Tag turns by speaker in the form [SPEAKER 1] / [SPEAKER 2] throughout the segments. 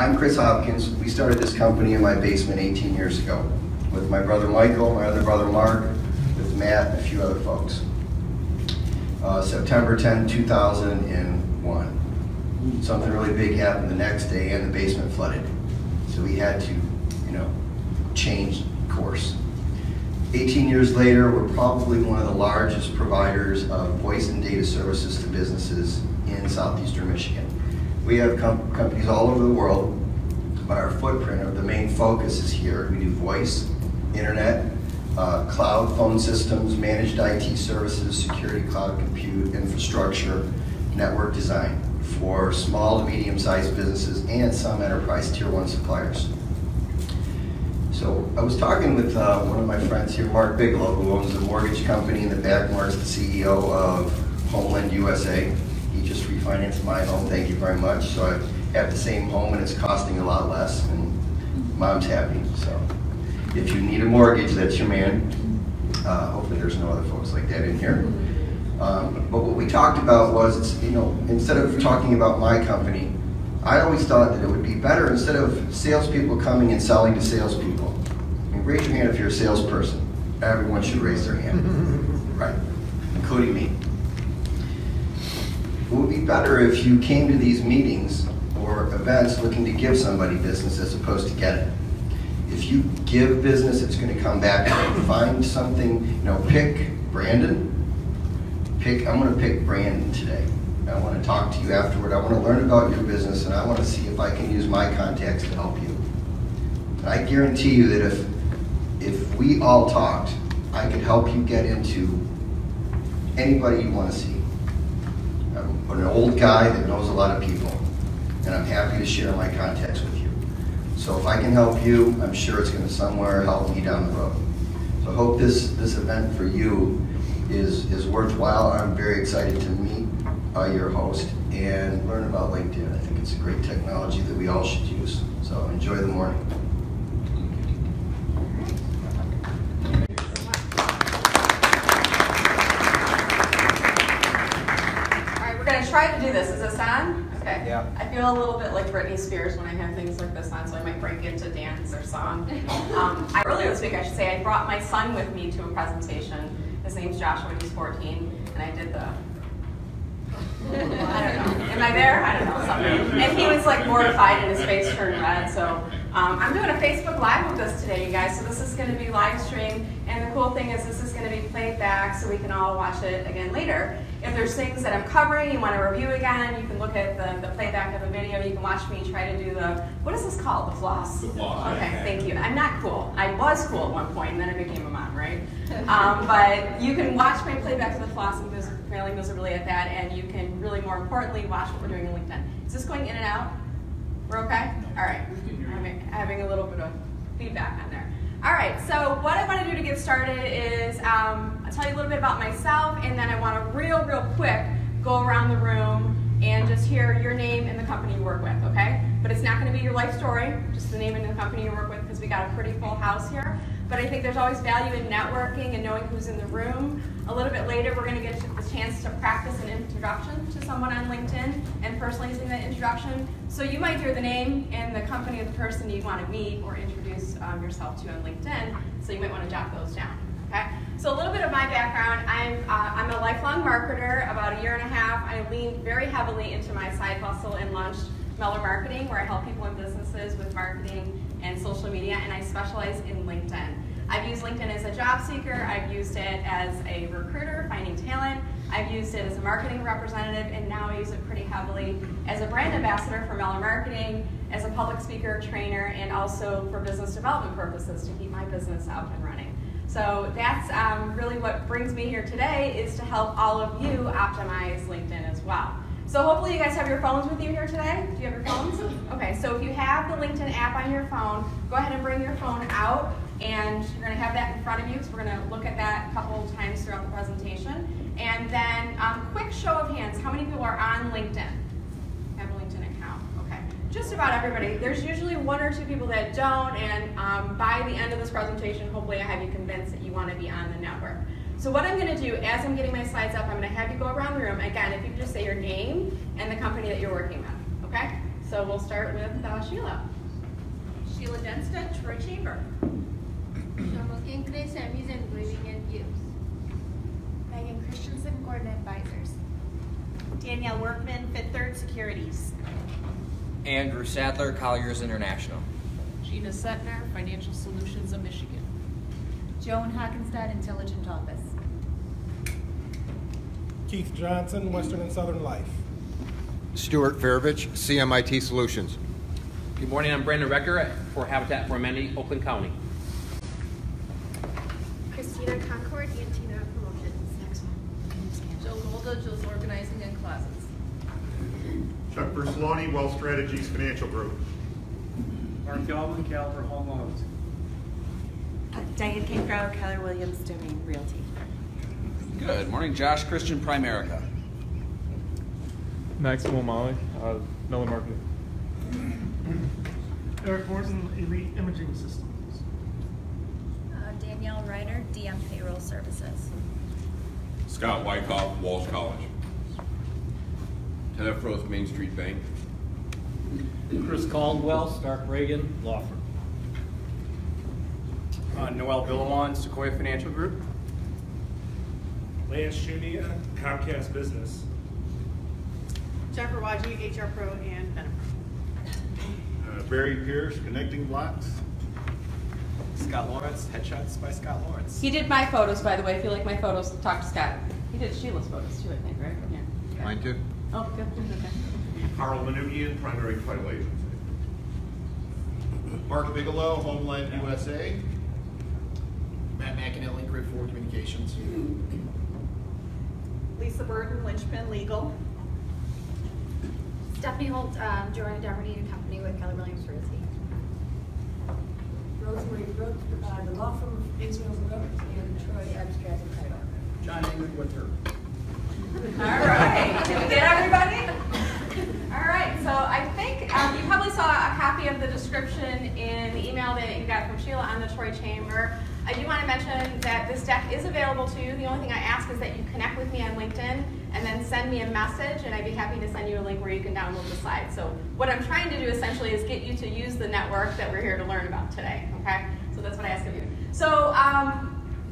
[SPEAKER 1] I'm Chris Hopkins. We started this company in my basement 18 years ago with my brother Michael, my other brother Mark, with Matt, and a few other folks. Uh, September 10, 2001. Something really big happened the next day and the basement flooded. So we had to, you know, change course. 18 years later, we're probably one of the largest providers of voice and data services to businesses in southeastern Michigan. We have com companies all over the world, but our footprint or the main focus is here. We do voice, internet, uh, cloud phone systems, managed IT services, security cloud compute, infrastructure, network design for small to medium-sized businesses and some enterprise tier one suppliers. So I was talking with uh, one of my friends here, Mark Bigelow, who owns a mortgage company in the back. Mark's the CEO of Homeland USA. Refinanced my home, thank you very much. So I have the same home and it's costing a lot less and mom's happy. So if you need a mortgage, that's your man. Uh, hopefully there's no other folks like that in here. Um, but what we talked about was, you know, instead of talking about my company, I always thought that it would be better instead of salespeople coming and selling to salespeople. I mean, raise your hand if you're a salesperson. Everyone should raise their hand, right? Including me. It would be better if you came to these meetings or events looking to give somebody business as opposed to get it. If you give business, it's going to come back and find something, you know, pick Brandon. Pick, I'm going to pick Brandon today. I want to talk to you afterward. I want to learn about your business and I want to see if I can use my contacts to help you. I guarantee you that if, if we all talked, I could help you get into anybody you want to see. I'm an old guy that knows a lot of people and I'm happy to share my contacts with you. So if I can help you, I'm sure it's going to somewhere help me down the road. So I hope this, this event for you is, is worthwhile. I'm very excited to meet uh, your host and learn about LinkedIn. I think it's a great technology that we all should use. So enjoy the morning.
[SPEAKER 2] All right, we're gonna try to do this. Is this on? Okay.
[SPEAKER 1] Yeah.
[SPEAKER 2] I feel a little bit like Britney Spears when I have things like this on, so I might break into dance or song. Um, I, earlier this week, I should say, I brought my son with me to a presentation. His name's Joshua. He's 14, and I did the I don't know. Am I there? I don't know, something. And he was like mortified and his face turned red. So um, I'm doing a Facebook Live with us today, you guys. So this is going to be live streamed. And the cool thing is this is going to be played back so we can all watch it again later. If there's things that I'm covering you want to review again, you can look at the, the playback of the video. You can watch me try to do the, what is this called? The floss?
[SPEAKER 3] The floss,
[SPEAKER 2] Okay,
[SPEAKER 3] yeah.
[SPEAKER 2] thank you. I'm not cool. I was cool at one point and then I became a mom, right? Um, but you can watch my playback of the floss and mis- failing miserably at that, and you can really, more importantly, watch what we're doing on LinkedIn. Is this going in and out? We're okay? All right. I'm having a little bit of feedback on there. All right, so what I want to do to get started is um, I'll tell you a little bit about myself, and then I want to real, real quick go around the room and just hear your name and the company you work with, okay? But it's not going to be your life story, just the name and the company you work with, because we got a pretty full house here. But I think there's always value in networking and knowing who's in the room. A little bit later, we're going to get the chance to practice an introduction to someone on LinkedIn and personalizing that introduction. So you might hear the name and the company of the person you want to meet or introduce um, yourself to on LinkedIn. So you might want to jot those down. Okay. So a little bit of my background. I'm uh, I'm a lifelong marketer. About a year and a half, I leaned very heavily into my side hustle and launched Meller Marketing, where I help people and businesses with marketing and social media, and I specialize in LinkedIn. I've used LinkedIn as a job seeker. I've used it as a recruiter, finding talent. I've used it as a marketing representative, and now I use it pretty heavily as a brand ambassador for Meller Marketing, as a public speaker, trainer, and also for business development purposes to keep my business up and running. So that's um, really what brings me here today is to help all of you optimize LinkedIn as well. So hopefully you guys have your phones with you here today. Do you have your phones? Okay, so if you have the LinkedIn app on your phone, go ahead and bring your phone out and you're gonna have that in front of you because we're gonna look at that a couple of times throughout the presentation. And then, um, quick show of hands, how many people are on LinkedIn? Have a LinkedIn account, okay. Just about everybody. There's usually one or two people that don't, and um, by the end of this presentation, hopefully I have you convinced that you wanna be on the network. So what I'm gonna do, as I'm getting my slides up, I'm gonna have you go around the room. Again, if you could just say your name and the company that you're working with, okay? So we'll start with uh, Sheila. Sheila Denstead, Troy Chamber.
[SPEAKER 3] Shamokin Grace Emmys Engraving and Gifts.
[SPEAKER 4] Megan Christensen, Gordon Advisors.
[SPEAKER 5] Danielle Workman, Fifth Third Securities.
[SPEAKER 6] Andrew Sadler, Colliers International.
[SPEAKER 7] Gina Setner, Financial Solutions of Michigan.
[SPEAKER 4] Joan Hockenstadt, Intelligent Office.
[SPEAKER 8] Keith Johnson, Western and Southern Life.
[SPEAKER 9] Stuart Fairvich, CMIT Solutions.
[SPEAKER 10] Good morning, I'm Brandon Recker for Habitat for Humanity, Oakland County.
[SPEAKER 3] Christina Concord, Antina Promotions.
[SPEAKER 7] Jill Golda, Jill's Organizing and Closets.
[SPEAKER 11] Chuck Versloni, Wealth Strategies Financial Group.
[SPEAKER 12] Mark Galvin, Caliber Home Loans.
[SPEAKER 5] Diane King Brower, Keller Williams Domain Realty.
[SPEAKER 13] Good morning, Josh Christian, Primerica.
[SPEAKER 12] Maxwell Molly, uh, Meller Market. Eric Morton, Elite Imaging Systems.
[SPEAKER 4] Uh, Danielle Reiner, DM Payroll Services.
[SPEAKER 14] Scott Wyckoff, Walsh College.
[SPEAKER 15] Ted F. Rose, Main Street Bank.
[SPEAKER 16] Chris Caldwell, Stark Reagan, Law Firm.
[SPEAKER 17] Uh, Noel Villawan, Sequoia Financial Group.
[SPEAKER 12] Lance Shunia, Comcast Business.
[SPEAKER 5] Jennifer Waji, HR Pro and Benefit.
[SPEAKER 11] Uh, Barry Pierce, Connecting Blocks.
[SPEAKER 17] Scott Lawrence, Headshots by Scott Lawrence.
[SPEAKER 2] He did my photos, by the way. I feel like my photos, talk to Scott. He did Sheila's photos too, I think, right? Yeah.
[SPEAKER 9] Mine too.
[SPEAKER 2] Oh, good. Okay.
[SPEAKER 14] Carl Manoogian, Primary Title Agency.
[SPEAKER 11] Mark Bigelow, Homeland USA.
[SPEAKER 18] Matt McAnally, Grid 4 Communications.
[SPEAKER 5] Lisa Burton, Lynchpin Legal.
[SPEAKER 3] Stephanie Holt, um, Joanna Doherty and Company with Keller Williams Realty.
[SPEAKER 19] Rosemary Brooks, uh, the law firm of Israel Brooks and Troy Abstract and Title.
[SPEAKER 18] John England Winter.
[SPEAKER 2] All right, did we get everybody? All right, so I think um, you probably saw a copy of the description in the email that you got from Sheila on the Troy Chamber. I do want to mention that this deck is available to you. The only thing I ask is that you connect with me on LinkedIn and then send me a message, and I'd be happy to send you a link where you can download the slides. So what I'm trying to do essentially is get you to use the network that we're here to learn about today, okay? So that's what I ask of you. So um,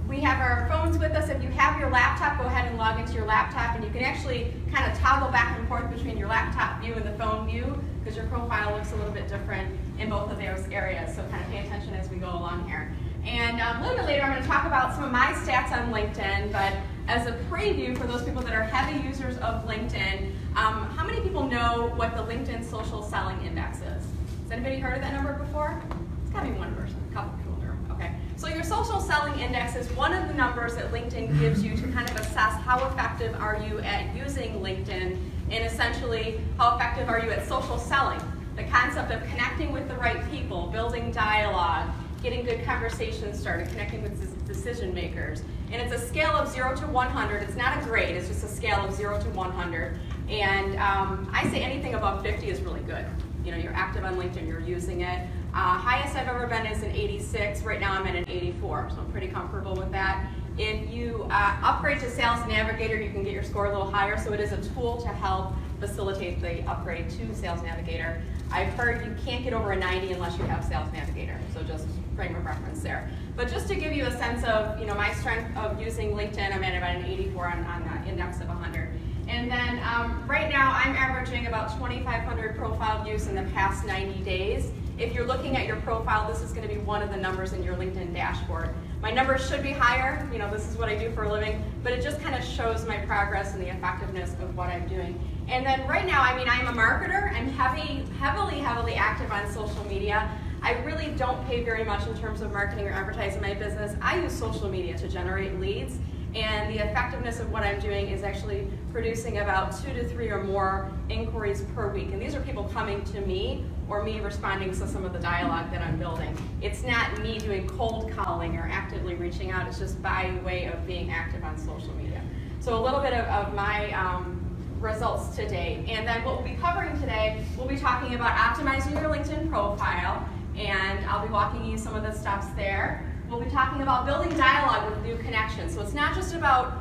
[SPEAKER 2] we have our phones with us. If you have your laptop, go ahead and log into your laptop, and you can actually kind of toggle back and forth between your laptop view and the phone view, because your profile looks a little bit different in both of those areas. So kind of pay attention as we go along here. And um, a little bit later, I'm going to talk about some of my stats on LinkedIn, but as a preview for those people that are heavy users of LinkedIn, um, how many people know what the LinkedIn Social Selling Index is? Has anybody heard of that number before? It's got to be one person, a couple people in the room. Okay. So your social selling index is one of the numbers that LinkedIn gives you to kind of assess how effective are you at using LinkedIn and essentially how effective are you at social selling. The concept of connecting with the right people, building dialogue, getting good conversations started, connecting with decision makers. And it's a scale of 0 to 100. It's not a grade, it's just a scale of 0 to 100. And um, I say anything above 50 is really good. You know, you're active on LinkedIn, you're using it. Uh, highest I've ever been is an 86. Right now I'm at an 84, so I'm pretty comfortable with that. If you uh, upgrade to Sales Navigator, you can get your score a little higher, so it is a tool to help facilitate the upgrade to Sales Navigator. I've heard you can't get over a 90 unless you have Sales Navigator, so just frame of reference there. But just to give you a sense of, you know, my strength of using LinkedIn, I'm at about an 84 on, on that index of 100. And then um, right now I'm averaging about 2,500 profile views in the past 90 days. If you're looking at your profile, this is going to be one of the numbers in your LinkedIn dashboard. My numbers should be higher, you know, this is what I do for a living, but it just kind of shows my progress and the effectiveness of what I'm doing. And then right now, I mean, I'm a marketer. I'm heavy, heavily, heavily active on social media. I really don't pay very much in terms of marketing or advertising my business. I use social media to generate leads, and the effectiveness of what I'm doing is actually producing about two to three or more inquiries per week. And these are people coming to me or me responding to some of the dialogue that I'm building. It's not me doing cold calling or actively reaching out, it's just by way of being active on social media. So a little bit of, of my um, results today. And then what we'll be covering today, we'll be talking about optimizing your LinkedIn profile, and I'll be walking you some of the steps there. We'll be talking about building dialogue with new connections. So it's not just about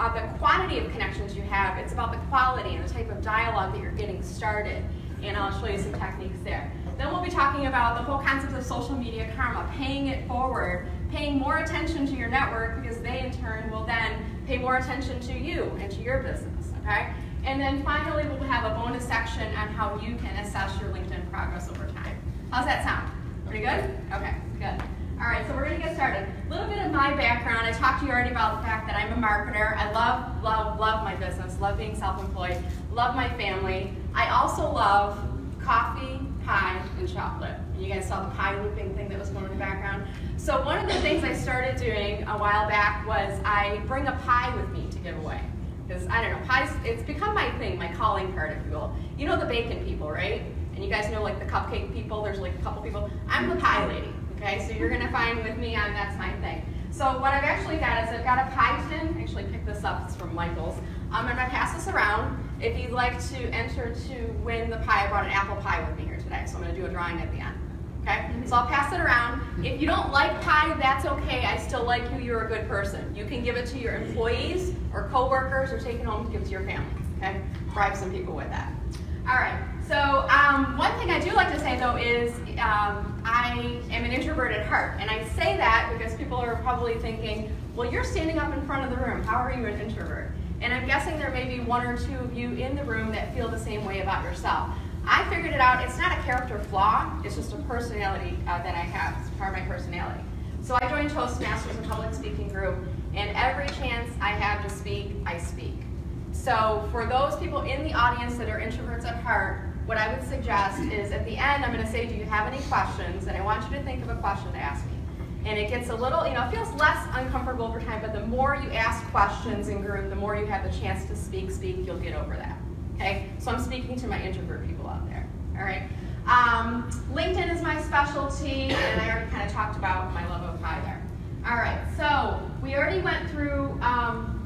[SPEAKER 2] uh, the quantity of connections you have, it's about the quality and the type of dialogue that you're getting started. and I'll show you some techniques there. Then we'll be talking about the whole concept of social media karma, paying it forward, paying more attention to your network because they in turn will then pay more attention to you and to your business, okay? And then finally, we'll have a bonus section on how you can assess your LinkedIn progress over time. How's that sound? Pretty good? Okay, good. All right, so we're gonna get started. A little bit of my background. I talked to you already about the fact that I'm a marketer. I love, love, love my business, love being self-employed, love my family. I also love coffee, pie, and chocolate. You guys saw the pie looping thing that was going in the background. So one of the things I started doing a while back was I bring a pie with me to give away. Because I don't know, pies, it's become my thing, my calling card, if you will. You know the bacon people, right? And you guys know like the cupcake people, there's like a couple people. I'm the pie lady, okay? So you're gonna find with me on that's my thing. So what I've actually got is I've got a pie tin, actually picked this up, it's from Michael's. Um, I'm gonna pass this around. If you'd like to enter to win the pie, I brought an apple pie with me here today, so I'm gonna do a drawing at the end. Okay? So I'll pass it around. If you don't like pie, that's okay. I still like you. You're a good person. You can give it to your employees or coworkers or take it home and give it to your family. Okay? Bribe some people with that. All right. So um, one thing I do like to say though is um, I am an introvert at heart, and I say that because people are probably thinking, well, you're standing up in front of the room. How are you an introvert? And I'm guessing there may be one or two of you in the room that feel the same way about yourself. I figured it out. It's not a character flaw. It's just a personality uh, that I have. It's part of my personality. So I joined Toastmasters, a public speaking group, and every chance I have to speak, I speak. So for those people in the audience that are introverts at heart, what I would suggest is at the end, I'm going to say, do you have any questions? And I want you to think of a question to ask me. And it gets a little, you know, it feels less uncomfortable over time, but the more you ask questions in group, the more you have the chance to speak, speak, you'll get over that. Okay, so I'm speaking to my introvert people out there. All right. Um, LinkedIn is my specialty, and I already kind of talked about my love of pie there. All right, so we already went through um,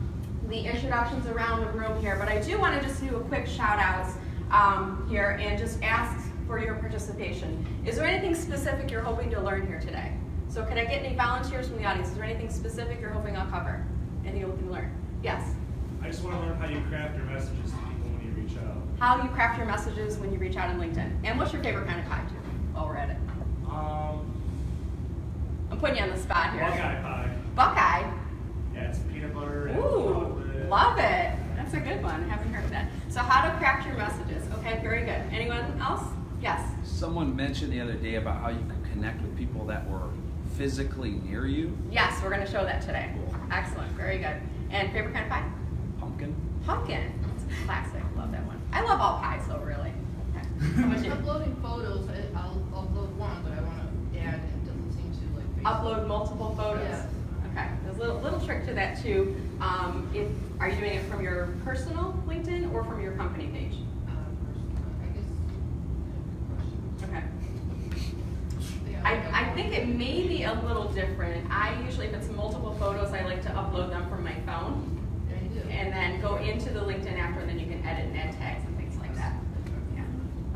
[SPEAKER 2] the introductions around the room here, but I do want to just do a quick shout outs um, here and just ask for your participation. Is there anything specific you're hoping to learn here today? So can I get any volunteers from the audience? Is there anything specific you're hoping I'll cover? Anything hoping to learn? Yes?
[SPEAKER 12] I just want to learn how you craft your messages to people when you reach out.
[SPEAKER 2] How you craft your messages when you reach out on LinkedIn. And what's your favorite kind of pie, too, while we're at it?
[SPEAKER 12] Um,
[SPEAKER 2] I'm putting you on the spot here.
[SPEAKER 12] Buckeye pie.
[SPEAKER 2] Buckeye?
[SPEAKER 12] Yeah, it's peanut butter and
[SPEAKER 2] Ooh,
[SPEAKER 12] chocolate.
[SPEAKER 2] love it. That's a good one. I haven't heard of that. So how to craft your messages. Okay, very good. Anyone else? Yes?
[SPEAKER 13] Someone mentioned the other day about how you could connect with people that were physically near you.
[SPEAKER 2] Yes, we're going to show that today. Excellent. Very good. And favorite kind of pie?
[SPEAKER 13] Pumpkin.
[SPEAKER 2] Pumpkin. It's classic. Love that one. I love all pies, though, really. Okay. How about?
[SPEAKER 7] Uploading photos, I- I'll upload one, but I want to add, it doesn't seem to like.
[SPEAKER 2] Upload multiple photos.
[SPEAKER 7] Yeah.
[SPEAKER 2] Okay. There's a little, little trick to that, too. Um, if, are you doing it from your personal LinkedIn or from your company page?
[SPEAKER 7] Uh, I.
[SPEAKER 2] Okay. I, I think it may be a little different. I usually, if it's multiple photos, I like to upload them from my phone
[SPEAKER 7] Yeah, you do.
[SPEAKER 2] and then go into the LinkedIn after, and then you can edit and add tags and things like that. Yeah,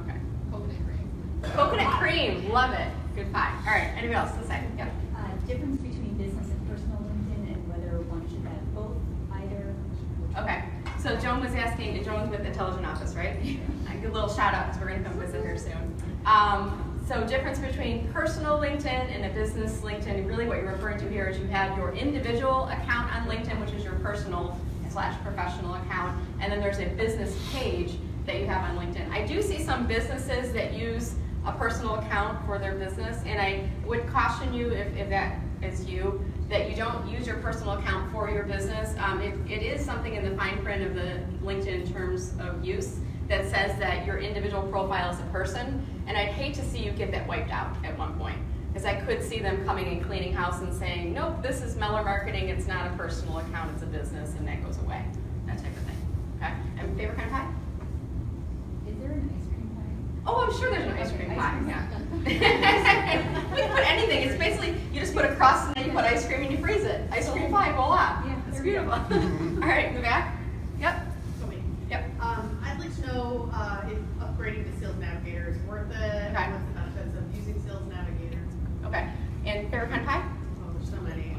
[SPEAKER 2] okay.
[SPEAKER 7] Coconut cream.
[SPEAKER 2] Coconut cream, love it. Good pie. All right, anybody else to say? Yep.
[SPEAKER 4] Uh, difference between business and personal LinkedIn and whether one should have both, either.
[SPEAKER 2] Okay, so Joan was with Intelligent Office, right? A little shout out, because we're gonna come visit her soon. Um, so difference between personal LinkedIn and a business LinkedIn, really what you're referring to here is you have your individual account on LinkedIn, which is your personal slash professional account, and then there's a business page that you have on LinkedIn. I do see some businesses that use a personal account for their business, and I would caution you, if, if that is you, that you don't use your personal account for your business. Um, it, it is something in the fine print of the LinkedIn terms of use that says that your individual profile is a person, and I'd hate to see you get that wiped out at one point. Because I could see them coming and cleaning house and saying, nope, this is Meller Marketing, it's not a personal account, it's a business, and that goes away. That type of thing. Okay? And favorite kind of pie?
[SPEAKER 4] Is there an ice cream pie?
[SPEAKER 2] Oh, I'm sure there's an ice cream
[SPEAKER 4] Ice
[SPEAKER 2] pie,
[SPEAKER 4] cream.
[SPEAKER 2] yeah. We can put anything. It's basically, you just put a crust and then you put ice cream and you freeze it. Ice cream pie, voila.
[SPEAKER 4] Yeah,
[SPEAKER 2] It's
[SPEAKER 4] there we go.
[SPEAKER 2] beautiful. All right, in the back. Yep.
[SPEAKER 20] So me.
[SPEAKER 2] Yep.
[SPEAKER 20] Um, I'd like to know, uh, if upgrading to Sales Navigator is worth it,
[SPEAKER 2] Okay.
[SPEAKER 20] what's the benefits of using Sales Navigator?
[SPEAKER 2] Okay. And favorite kind pie?
[SPEAKER 20] Oh, there's so many,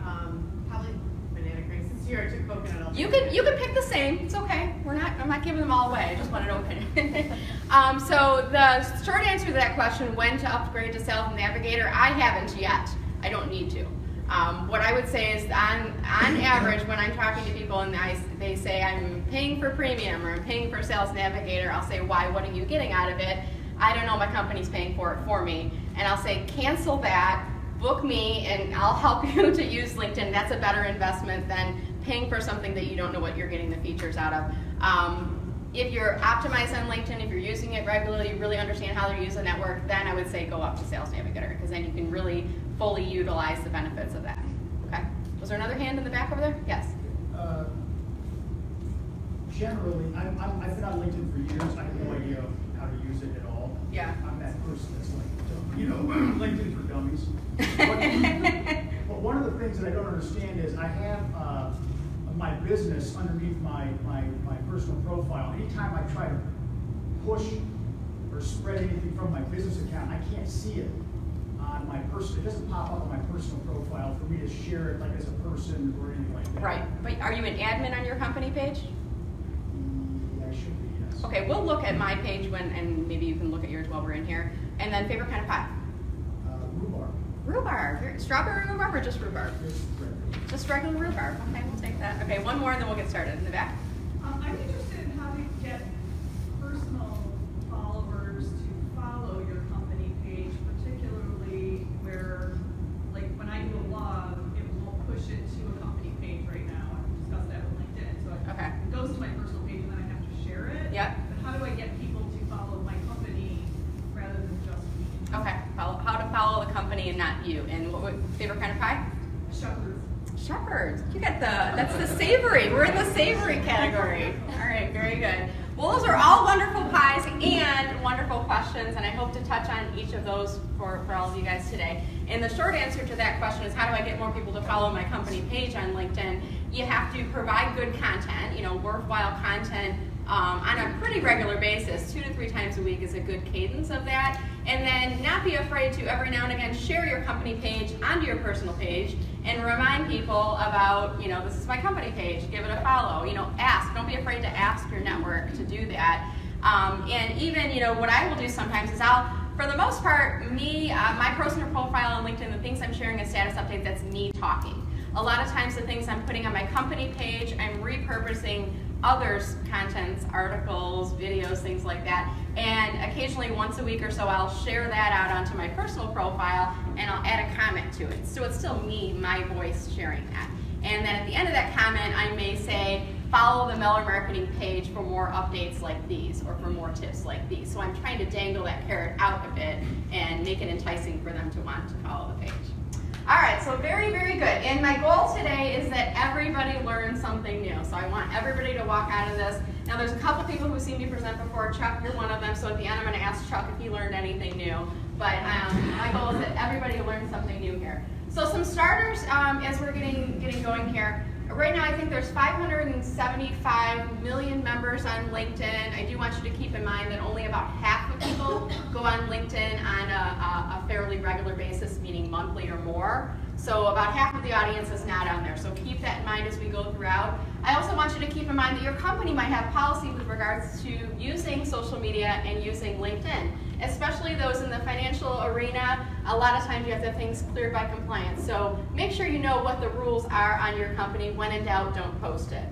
[SPEAKER 20] probably banana cream, since you already took coconut, I'll.
[SPEAKER 2] You can you can pick the same. It's okay. We're not I'm not giving them all away. I just want to open. um, so the short answer to that question, when to upgrade to Sales Navigator, I haven't yet. I don't need to. Um, what I would say is, on on average, when I'm talking to people and I, they say I'm paying for premium or I'm paying for Sales Navigator, I'll say, why? What are you getting out of it? I don't know. My company's paying for it for me, and I'll say, cancel that. Book me, and I'll help you to use LinkedIn. That's a better investment than paying for something that you don't know what you're getting the features out of. Um, if you're optimized on LinkedIn, if you're using it regularly, you really understand how to use the network, then I would say go up to Sales Navigator because then you can really fully utilize the benefits of that. Okay. Was there another hand in the back over there? Yes.
[SPEAKER 18] Uh, Generally, I'm, I'm, I've been on LinkedIn for years. I have no idea how to use it at all.
[SPEAKER 2] Yeah.
[SPEAKER 18] I'm that person that's like, you know, LinkedIn for dummies. But, but one of the things that I don't understand is I have uh, my business underneath my, my, my personal profile. Anytime I try to push or spread anything from my business account, I can't see it on my personal, it doesn't pop up on my personal profile for me to share it like as a person or anything like that.
[SPEAKER 2] Right. But are you an admin on your company page?
[SPEAKER 18] I should be, yes.
[SPEAKER 2] Okay, we'll look at my page when, and maybe you can look at yours while we're in here. And then favorite kind of pie?
[SPEAKER 18] Uh, rhubarb.
[SPEAKER 2] Rhubarb. Strawberry rhubarb or just rhubarb? Just regular rhubarb. Okay, Okay, one more and then we'll get started. In the back.
[SPEAKER 21] Um, I'm interested in how to get personal followers to follow your company page, particularly where, like, when I do a blog, it won't push it to a company page right now. I've discussed that with LinkedIn, so it
[SPEAKER 2] Okay.
[SPEAKER 21] goes to my personal page and then I have to share it.
[SPEAKER 2] Yep.
[SPEAKER 21] But how do I get people to follow my company rather than just me?
[SPEAKER 2] Okay, follow, how to follow the company and not you. And what, what favorite kind of pie?
[SPEAKER 21] Shepherds.
[SPEAKER 2] Shepherds. You get the, that's the savory. We're in the savory category. All right, very good. Well, those are all wonderful pies and wonderful questions, and I hope to touch on each of those for, for all of you guys today. And the short answer to that question is how do I get more people to follow my company page on LinkedIn? You have to provide good content, you know, worthwhile content um, on a pretty regular basis. Two to three times a week is a good cadence of that. And then not be afraid to every now and again share your company page onto your personal page and remind people about, you know, this is my company page, give it a follow. You know, ask. Don't be afraid to ask your network to do that. Um, and even, you know, what I will do sometimes is I'll, for the most part, me, uh, my personal profile on LinkedIn, the things I'm sharing as status updates, that's me talking. A lot of times the things I'm putting on my company page, I'm repurposing others' contents, articles, videos, things like that. And occasionally, once a week or so, I'll share that out onto my personal profile and I'll add a comment to it. So it's still me, my voice sharing that. And then at the end of that comment, I may say, follow the Meller Marketing page for more updates like these or for more tips like these. So I'm trying to dangle that carrot out a bit and make it enticing for them to want to follow the page. All right, so very, very good. And my goal today is that everybody learns something new. So I want everybody to walk out of this. Now, there's a couple people who've seen me present before. Chuck, you're one of them. So at the end, I'm to ask Chuck if he learned anything new. But um, my goal is that everybody learns something new here. So some starters um, as we're getting getting going here. Right now, I think there's 575 million members on LinkedIn. I do want you to keep in mind that only about half of people go on LinkedIn on a, a, a fairly regular basis, meaning monthly or more. So about half of the audience is not on there. So keep that in mind as we go throughout. I also want you to keep in mind that your company might have policy with regards to using social media and using LinkedIn, especially those in the financial arena. A lot of times you have to have things cleared by compliance. So make sure you know what the rules are on your company. When in doubt, don't post it.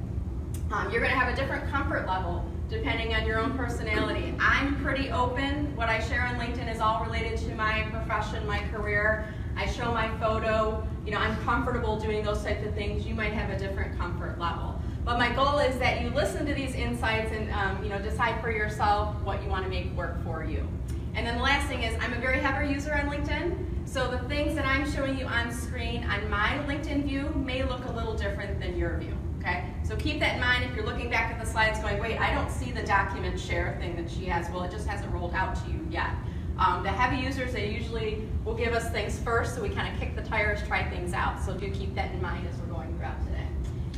[SPEAKER 2] Um, you're going to have a different comfort level depending on your own personality. I'm pretty open. What I share on LinkedIn is all related to my profession, my career. I show my photo. You know, I'm comfortable doing those types of things. You might have a different comfort level. But my goal is that you listen to these insights and um, you know decide for yourself what you want to make work for you. And then the last thing is I'm a very heavy user on LinkedIn. So the things that I'm showing you on screen on my LinkedIn view may look a little different than your view. Okay? So keep that in mind if you're looking back at the slides going, wait, I don't see the document share thing that she has. Well, it just hasn't rolled out to you yet. Um, the heavy users, they usually will give us things first, so we kind of kick the tires, try things out. So do keep that in mind as we're going throughout today.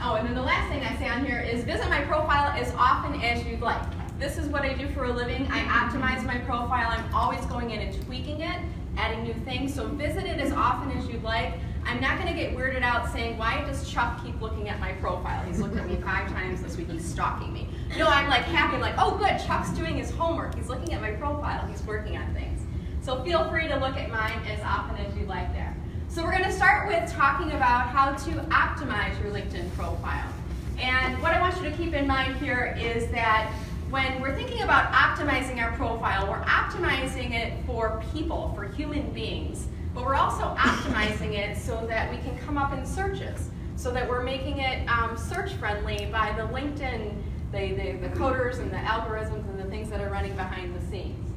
[SPEAKER 2] Oh, and then the last thing I say on here is visit my profile as often as you'd like. This is what I do for a living. I optimize my profile. I'm always going in and tweaking it, adding new things. So visit it as often as you'd like. I'm not going to get weirded out saying, why does Chuck keep looking at my profile? He's looked at me five times this week. He's stalking me. No, I'm like happy. I'm like, oh, good. Chuck's doing his homework. He's looking at my profile. He's working on things. So feel free to look at mine as often as you'd like there. So we're going to start with talking about how to optimize your LinkedIn profile. And what I want you to keep in mind here is that when we're thinking about optimizing our profile, we're optimizing it for people, for human beings, but we're also optimizing it so that we can come up in searches, so that we're making it um, search friendly by the LinkedIn, the, the, the coders and the algorithms and the things that are running behind the scenes.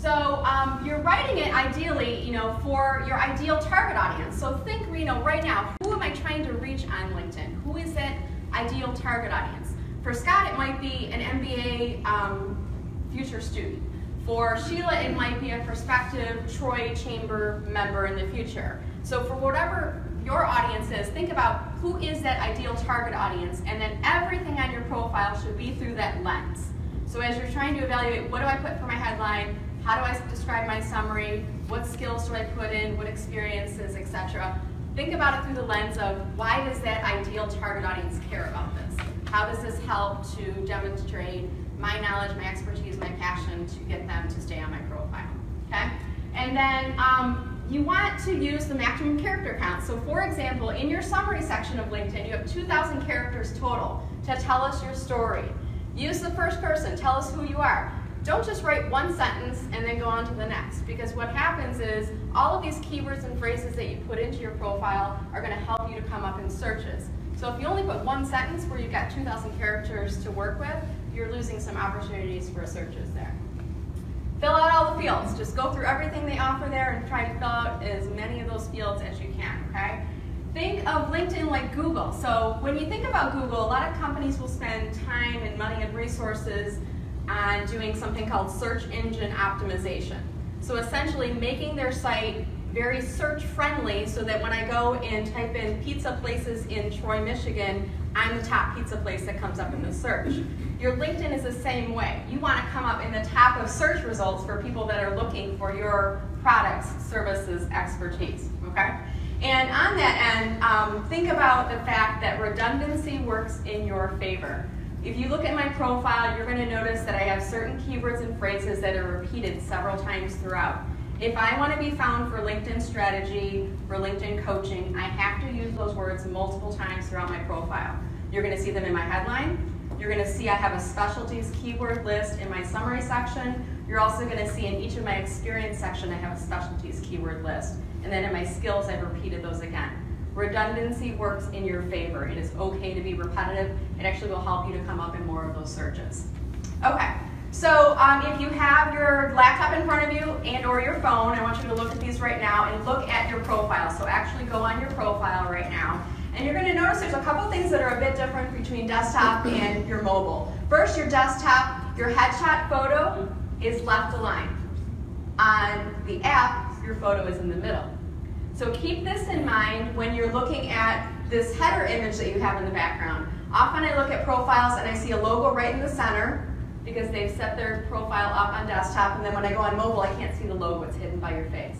[SPEAKER 2] So um, you're writing it ideally, you know, for your ideal target audience. So think, you know, right now, who am I trying to reach on LinkedIn? Who is that ideal target audience? For Scott, it might be an MBA um, future student. For Sheila, it might be a prospective Troy Chamber member in the future. So for whatever your audience is, think about who is that ideal target audience, and then everything on your profile should be through that lens. So as you're trying to evaluate, what do I put for my headline? How do I describe my summary? What skills do I put in? What experiences, etc. Think about it through the lens of why does that ideal target audience care about this? How does this help to demonstrate my knowledge, my expertise, my passion to get them to stay on my profile? Okay? And then um, you want to use the maximum character count. So for example, in your summary section of LinkedIn, you have 2,000 characters total to tell us your story. Use the first person, tell us who you are don't just write one sentence and then go on to the next because what happens is all of these keywords and phrases that you put into your profile are going to help you to come up in searches. So if you only put one sentence where you've got 2,000 characters to work with, you're losing some opportunities for searches there. Fill out all the fields. Just go through everything they offer there and try to fill out as many of those fields as you can, okay? Think of LinkedIn like Google. So when you think about Google, a lot of companies will spend time and money and resources on doing something called search engine optimization. So essentially making their site very search friendly so that when I go and type in pizza places in Troy, Michigan, I'm the top pizza place that comes up in the search. Your LinkedIn is the same way. You want to come up in the top of search results for people that are looking for your products, services, expertise, okay? And on that end, um, think about the fact that redundancy works in your favor. If you look at my profile, you're going to notice that I have certain keywords and phrases that are repeated several times throughout. If I want to be found for LinkedIn strategy, for LinkedIn coaching, I have to use those words multiple times throughout my profile. You're going to see them in my headline. You're going to see I have a specialties keyword list in my summary section. You're also going to see in each of my experience section I have a specialties keyword list. And then in my skills, I've repeated those again. Redundancy works in your favor. It is okay to be repetitive. It actually will help you to come up in more of those searches. Okay, so um, if you have your laptop in front of you and or your phone, I want you to look at these right now and look at your profile. So actually go on your profile right now. And you're going to notice there's a couple things that are a bit different between desktop and your mobile. First, your desktop, your headshot photo is left aligned. On the app, your photo is in the middle. So keep this in mind when you're looking at this header image that you have in the background. Often I look at profiles and I see a logo right in the center because they've set their profile up on desktop and then when I go on mobile I can't see the logo, it's hidden by your face.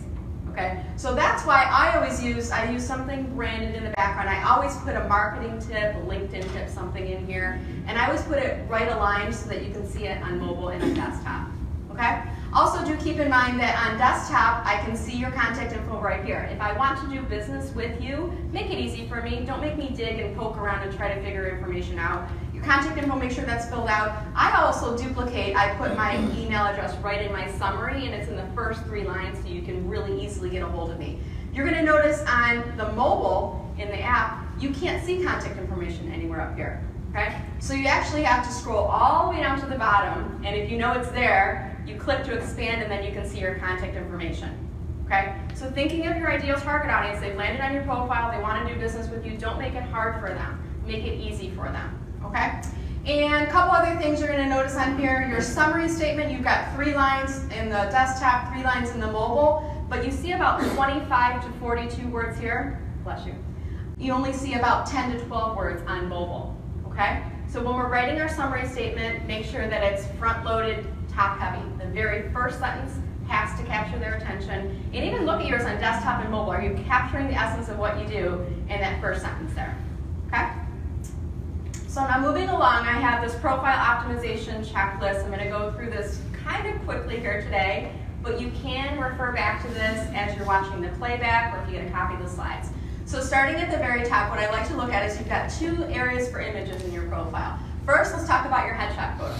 [SPEAKER 2] Okay, so that's why I always use, I use something branded in the background. I always put a marketing tip, a LinkedIn tip, something in here, and I always put it right aligned so that you can see it on mobile and on desktop. Okay? Also do keep in mind that on desktop, I can see your contact info right here. If I want to do business with you, make it easy for me. Don't make me dig and poke around and try to figure information out. Contact info, make sure that's filled out. I also duplicate, I put my email address right in my summary and it's in the first three lines so you can really easily get a hold of me. You're gonna notice on the mobile in the app, you can't see contact information anywhere up here. Okay? So you actually have to scroll all the way down to the bottom, and if you know it's there, you click to expand and then you can see your contact information. Okay? So thinking of your ideal target audience, they've landed on your profile, they want to do business with you, don't make it hard for them. Make it easy for them. Okay? And a couple other things you're going to notice on here. Your summary statement, you've got three lines in the desktop, three lines in the mobile, but you see about 25 to 42 words here. Bless you. You only see about 10 to 12 words on mobile. Okay? So when we're writing our summary statement, make sure that it's front-loaded, top heavy. The very first sentence has to capture their attention. And even look at yours on desktop and mobile. Are you capturing the essence of what you do in that first sentence there? Okay? So now moving along, I have this profile optimization checklist. I'm gonna go through this kind of quickly here today, but you can refer back to this as you're watching the playback or if you get a copy of the slides. So starting at the very top, what I like to look at is you've got two areas for images in your profile. First, let's talk about your headshot photo.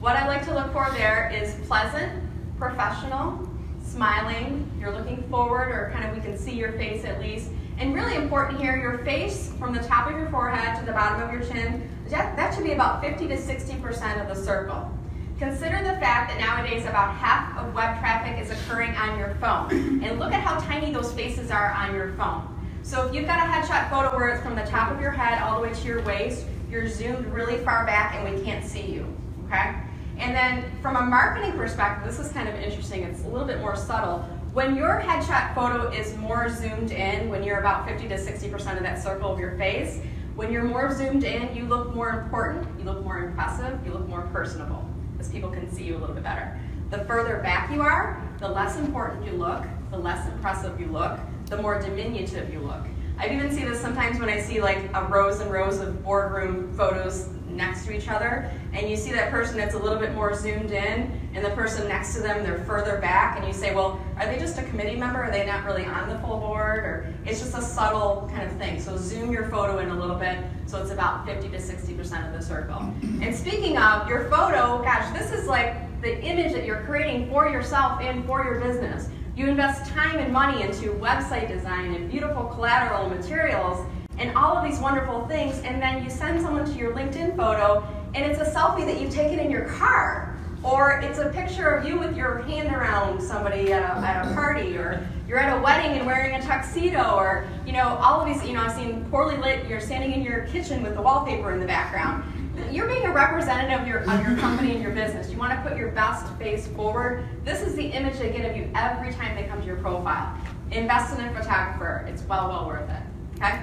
[SPEAKER 2] What I like to look for there is pleasant, professional, smiling, you're looking forward or kind of we can see your face at least. And really important here, your face from the top of your forehead to the bottom of your chin, that, should be about 50 to 60% of the circle. Consider the fact that nowadays about half of web traffic is occurring on your phone. And look at how tiny those faces are on your phone. So if you've got a headshot photo where it's from the top of your head all the way to your waist, you're zoomed really far back and we can't see you, okay? And then from a marketing perspective, this is kind of interesting, it's a little bit more subtle. When your headshot photo is more zoomed in, when you're about 50 to 60% of that circle of your face, when you're more zoomed in, you look more important, you look more impressive, you look more personable, because people can see you a little bit better. The further back you are, the less important you look, the less impressive you look, the more diminutive you look. I've even see this sometimes when I see like a rows and rows of boardroom photos next to each other, and you see that person that's a little bit more zoomed in, and the person next to them, they're further back, and you say, well, are they just a committee member? Are they not really on the full board? Or it's just a subtle kind of thing. So zoom your photo in a little bit, so it's about 50 to 60% of the circle. And speaking of your photo, gosh, this is like the image that you're creating for yourself and for your business. You invest time and money into website design and beautiful collateral materials and all of these wonderful things, and then you send someone to your LinkedIn photo, and it's a selfie that you've taken in your car, or it's a picture of you with your hand around somebody at a, at a party, or you're at a wedding and wearing a tuxedo, or you know all of these. You know, I've seen poorly lit. You're standing in your kitchen with the wallpaper in the background. You're being a representative of your, of your company and your business. You want to put your best face forward. This is the image they get of you every time they come to your profile. Invest in a photographer. It's well, well worth it. Okay.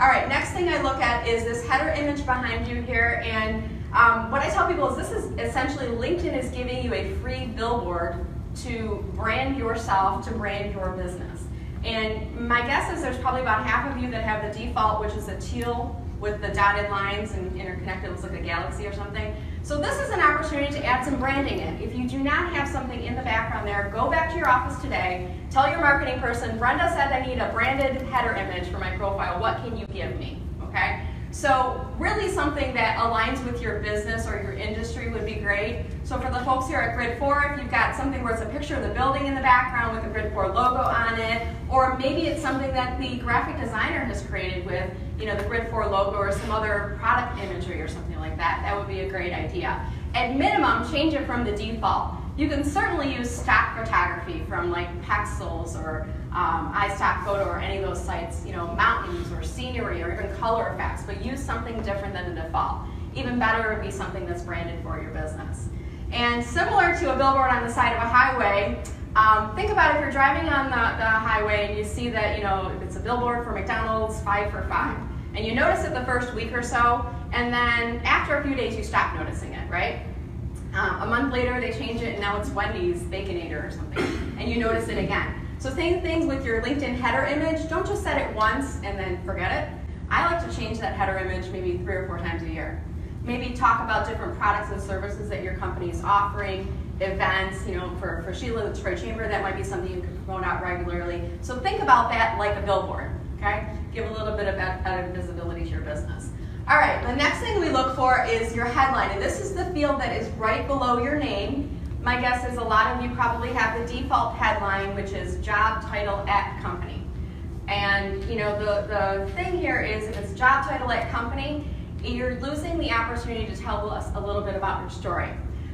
[SPEAKER 2] All right, next thing I look at is this header image behind you here. And um, what I tell people is this is essentially LinkedIn is giving you a free billboard to brand yourself, to brand your business. And my guess is there's probably about half of you that have the default, which is a teal with the dotted lines and interconnected, looks like a galaxy or something. So this is an opportunity to add some branding in. If you do not have something in the background there, go back to your office today, tell your marketing person, Brenda said I need a branded header image for my profile, what can you give me, okay? So really something that aligns with your business or your industry would be great. So for the folks here at Grid 4, if you've got something where it's a picture of the building in the background with a Grid 4 logo on it, or maybe it's something that the graphic designer has created with, you know, the Grid 4 logo or some other product imagery or something like that, that would be a great idea. At minimum, change it from the default. You can certainly use stock photography from like Pexels or um, iStock photo or any of those sites, you know, mountains or scenery or even color effects, but use something different than the default. Even better would be something that's branded for your business. And similar to a billboard on the side of a highway, um, think about if you're driving on the, the highway and you see that, you know, it's a billboard for McDonald's, five for five. And you notice it the first week or so, and then after a few days you stop noticing it, right? Um, a month later they change it and now it's Wendy's Baconator or something, and you notice it again. So same things with your LinkedIn header image. Don't just set it once and then forget it. I like to change that header image maybe three or four times a year. Maybe talk about different products and services that your company is offering, events, you know, for, for Sheila, the Troy Chamber, that might be something you could promote out regularly. So think about that like a billboard, okay? Give a little bit of added visibility to your business. All right, the next thing we look for is your headline, and this is the field that is right below your name. My guess is a lot of you probably have the default headline, which is job title at company. And you know, the, the thing here is if it's job title at company, you're losing the opportunity to tell us a little bit about your story.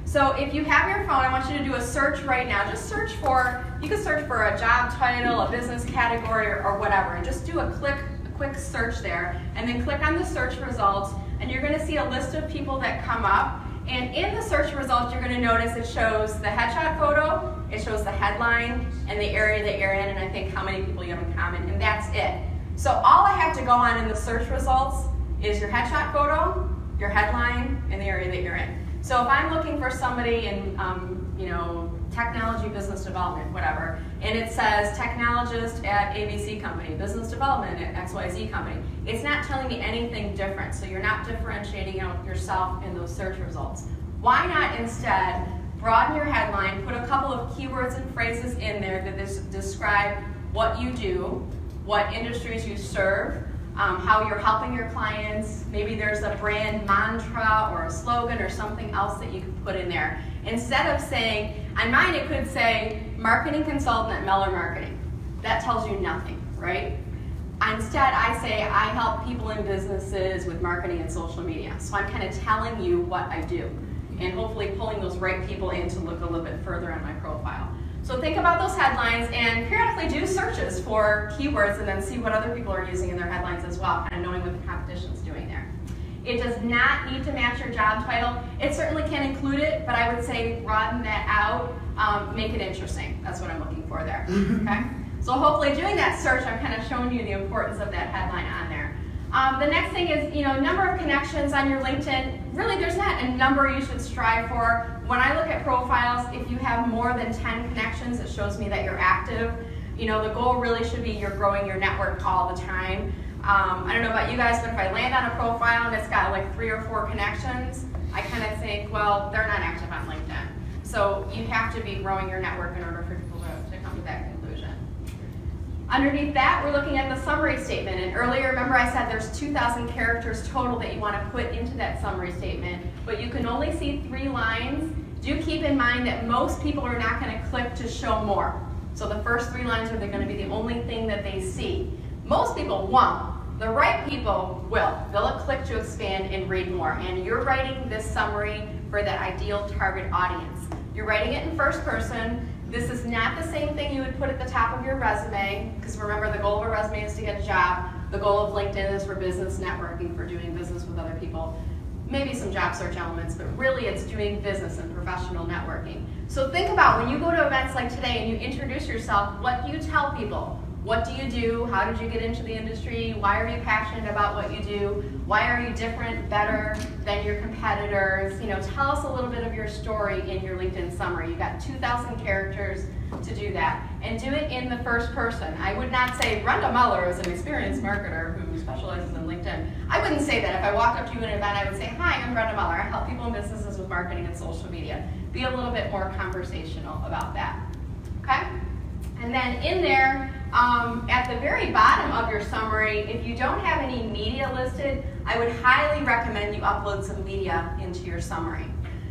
[SPEAKER 2] So if you have your phone, I want you to do a search right now. Just search for, you can search for a job title, a business category, or, or whatever, and just do a click, quick search there, and then click on the search results, and you're gonna see a list of people that come up, and in the search results, you're gonna notice it shows the headshot photo, it shows the headline, and the area that you're in, and I think how many people you have in common, and that's it. So all I have to go on in the search results is your headshot photo, your headline, and the area that you're in. So if I'm looking for somebody in, um, you know, technology business development, whatever, and it says technologist at ABC company, business development at XYZ company. It's not telling me anything different, so you're not differentiating yourself in those search results. Why not instead broaden your headline, put a couple of keywords and phrases in there that describe what you do, what industries you serve, um, how you're helping your clients. Maybe there's a brand mantra or a slogan or something else that you can put in there. Instead of saying, on mine it could say, marketing consultant at Meller Marketing. That tells you nothing, right? Instead, I say I help people in businesses with marketing and social media. So I'm kind of telling you what I do and hopefully pulling those right people in to look a little bit further on my profile. So think about those headlines and periodically do searches for keywords and then see what other people are using in their headlines as well, kind of knowing what the competition is doing there. It does not need to match your job title. It certainly can include it, but I would say broaden that out, um, make it interesting. That's what I'm looking for there, okay? So hopefully doing that search, I'm kind of showing you the importance of that headline on there. Um, the next thing is, you know, number of connections on your LinkedIn. Really, there's not a number you should strive for. When I look at profiles, if you have more than 10 connections, it shows me that you're active. You know, the goal really should be you're growing your network all the time. Um, I don't know about you guys, but if I land on a profile and it's got like three or four connections, I kind of think, well, they're not active on LinkedIn. So you have to be growing your network in order for people to, to come to that conclusion. Underneath that, we're looking at the summary statement. And earlier, remember I said there's 2,000 characters total that you want to put into that summary statement, but you can only see three lines. Do keep in mind that most people are not going to click to show more. So the first three lines are going to be the only thing that they see. Most people won't. The right people will. They'll click to expand and read more. And you're writing this summary for that ideal target audience. You're writing it in first person. This is not the same thing you would put at the top of your resume, because remember the goal of a resume is to get a job. The goal of LinkedIn is for business networking, for doing business with other people. Maybe some job search elements, but really it's doing business and professional networking. So think about when you go to events like today and you introduce yourself, what do you tell people? What do you do? How did you get into the industry? Why are you passionate about what you do? Why are you different, better than your competitors? You know, tell us a little bit of your story in your LinkedIn summary. You've got 2,000 characters to do that. And do it in the first person. I would not say Brenda Meller is an experienced marketer who specializes in LinkedIn. I wouldn't say that. If I walked up to you in an event, I would say, hi, I'm Brenda Meller. I help people in businesses with marketing and social media. Be a little bit more conversational about that. Okay? And then in there, um, at the very bottom of your summary, if you don't have any media listed, I would highly recommend you upload some media into your summary.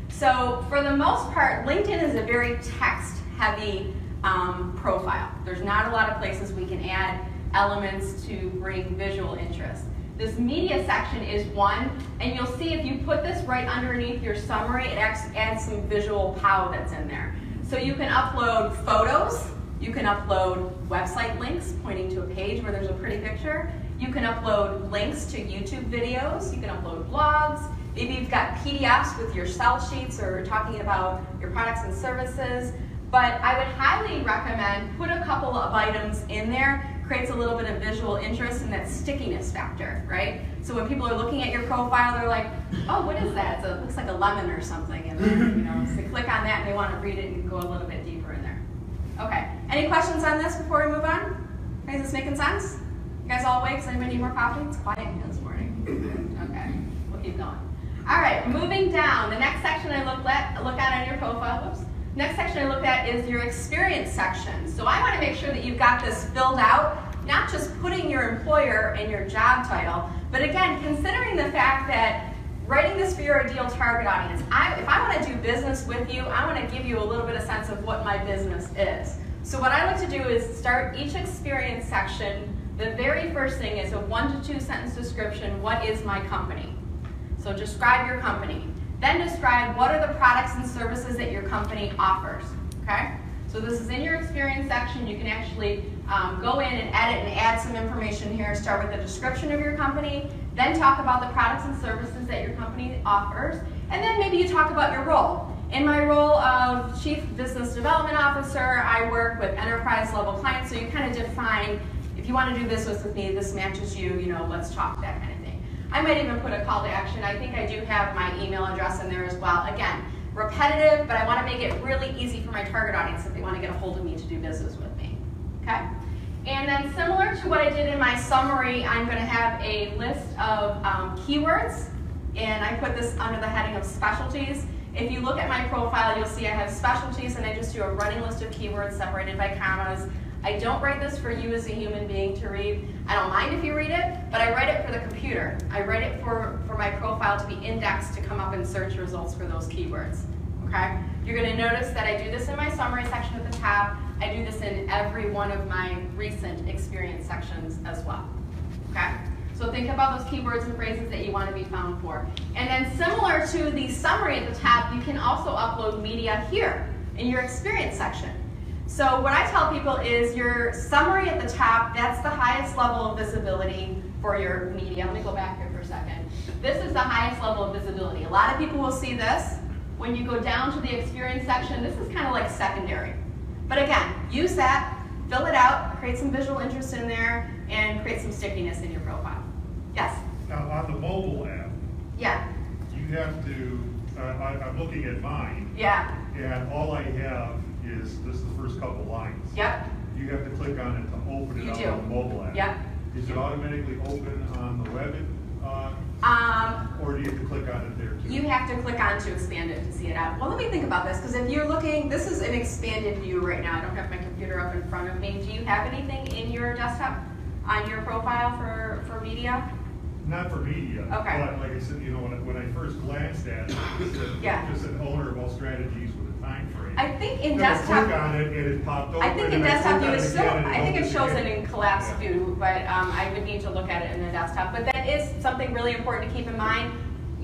[SPEAKER 2] So for the most part, LinkedIn is a very text-heavy um, profile. There's not a lot of places we can add elements to bring visual interest. This media section is one, and you'll see if you put this right underneath your summary, it adds some visual pow that's in there. So you can upload photos, you can upload website links pointing to a page where there's a pretty picture. You can upload links to YouTube videos. You can upload blogs. Maybe you've got PDFs with your sell sheets or talking about your products and services. But I would highly recommend put a couple of items in there creates a little bit of visual interest and that stickiness factor, right? So when people are looking at your profile, they're like, oh, what is that? So it looks like a lemon or something. And then, you know, so they click on that and they want to read it and go a little bit deeper. Okay, any questions on this before we move on? Is this making sense? You guys all awake? Does anybody need more coffee? It's quiet here this morning. Okay, we'll keep going. All right, moving down. The next section I look at, look at on your profile, whoops. Next section I look at is your experience section. So I want to make sure that you've got this filled out, not just putting your employer and your job title, but again, considering the fact that writing this for your ideal target audience. I, if I want to do business with you, I want to give you a little bit of sense of what my business is. So what I like to do is start each experience section. The very first thing is a one to two sentence description. What is my company? So describe your company. Then describe what are the products and services that your company offers. Okay? So this is in your experience section. You can actually um, go in and edit and add some information here. Start with the description of your company, then talk about the products and services that your company offers, and then maybe you talk about your role. In my role of Chief Business Development Officer, I work with enterprise level clients, so you kind of define, if you want to do business with me, this matches you, you know, let's talk, that kind of thing. I might even put a call to action. I think I do have my email address in there as well. Again, repetitive, but I want to make it really easy for my target audience if they want to get a hold of me to do business with me. Okay? And then similar to what I did in my summary, I'm going to have a list of um, keywords, and I put this under the heading of specialties. If you look at my profile, you'll see I have specialties, and I just do a running list of keywords separated by commas. I don't write this for you as a human being to read. I don't mind if you read it, but I write it for the computer. I write it for, for my profile to be indexed to come up in search results for those keywords. Okay? You're going to notice that I do this in my summary section at the top. I do this in every one of my recent experience sections as well. Okay? So think about those keywords and phrases that you want to be found for. And then similar to the summary at the top, you can also upload media here in your experience section. So what I tell people is your summary at the top, that's the highest level of visibility for your media. Let me go back here for a second. This is the highest level of visibility. A lot of people will see this. When you go down to the experience section, this is kind of like secondary. But again, use that, fill it out, create some visual interest in there, and create some stickiness in your profile. Yes?
[SPEAKER 11] Now, on the mobile app,
[SPEAKER 2] Yeah.
[SPEAKER 11] you have to, uh, I, I'm looking at mine.
[SPEAKER 2] Yeah.
[SPEAKER 11] And all I have is, this is the first couple lines.
[SPEAKER 2] Yep.
[SPEAKER 11] You have to click on it to open
[SPEAKER 2] You
[SPEAKER 11] it up
[SPEAKER 2] do.
[SPEAKER 11] on the mobile app.
[SPEAKER 2] Yep.
[SPEAKER 11] Is it automatically open on the web, uh,
[SPEAKER 2] Um,
[SPEAKER 11] or do you have to click on it there too?
[SPEAKER 2] You have to click on to expand it to see it out. Well, let me think about this, because if you're looking, this is an expanded view right now. I don't have my computer up in front of me. Do you have anything in your desktop on your profile for, for media?
[SPEAKER 11] Not for media.
[SPEAKER 2] Okay.
[SPEAKER 11] But like I said, you know, when I, when I first glanced at it, it said,
[SPEAKER 2] Yeah.
[SPEAKER 11] just an owner of all strategies with a time frame.
[SPEAKER 2] I think in
[SPEAKER 11] Then I
[SPEAKER 2] desktop-
[SPEAKER 11] click on it and it popped open.
[SPEAKER 2] I think in
[SPEAKER 11] and
[SPEAKER 2] desktop
[SPEAKER 11] clicked
[SPEAKER 2] view
[SPEAKER 11] on
[SPEAKER 2] is
[SPEAKER 11] it
[SPEAKER 2] still,
[SPEAKER 11] again and
[SPEAKER 2] I think it
[SPEAKER 11] opened
[SPEAKER 2] shows it
[SPEAKER 11] again.
[SPEAKER 2] in collapsed
[SPEAKER 11] Yeah.
[SPEAKER 2] view, but um, I would need to look at it in the desktop. But that is something really important to keep in mind.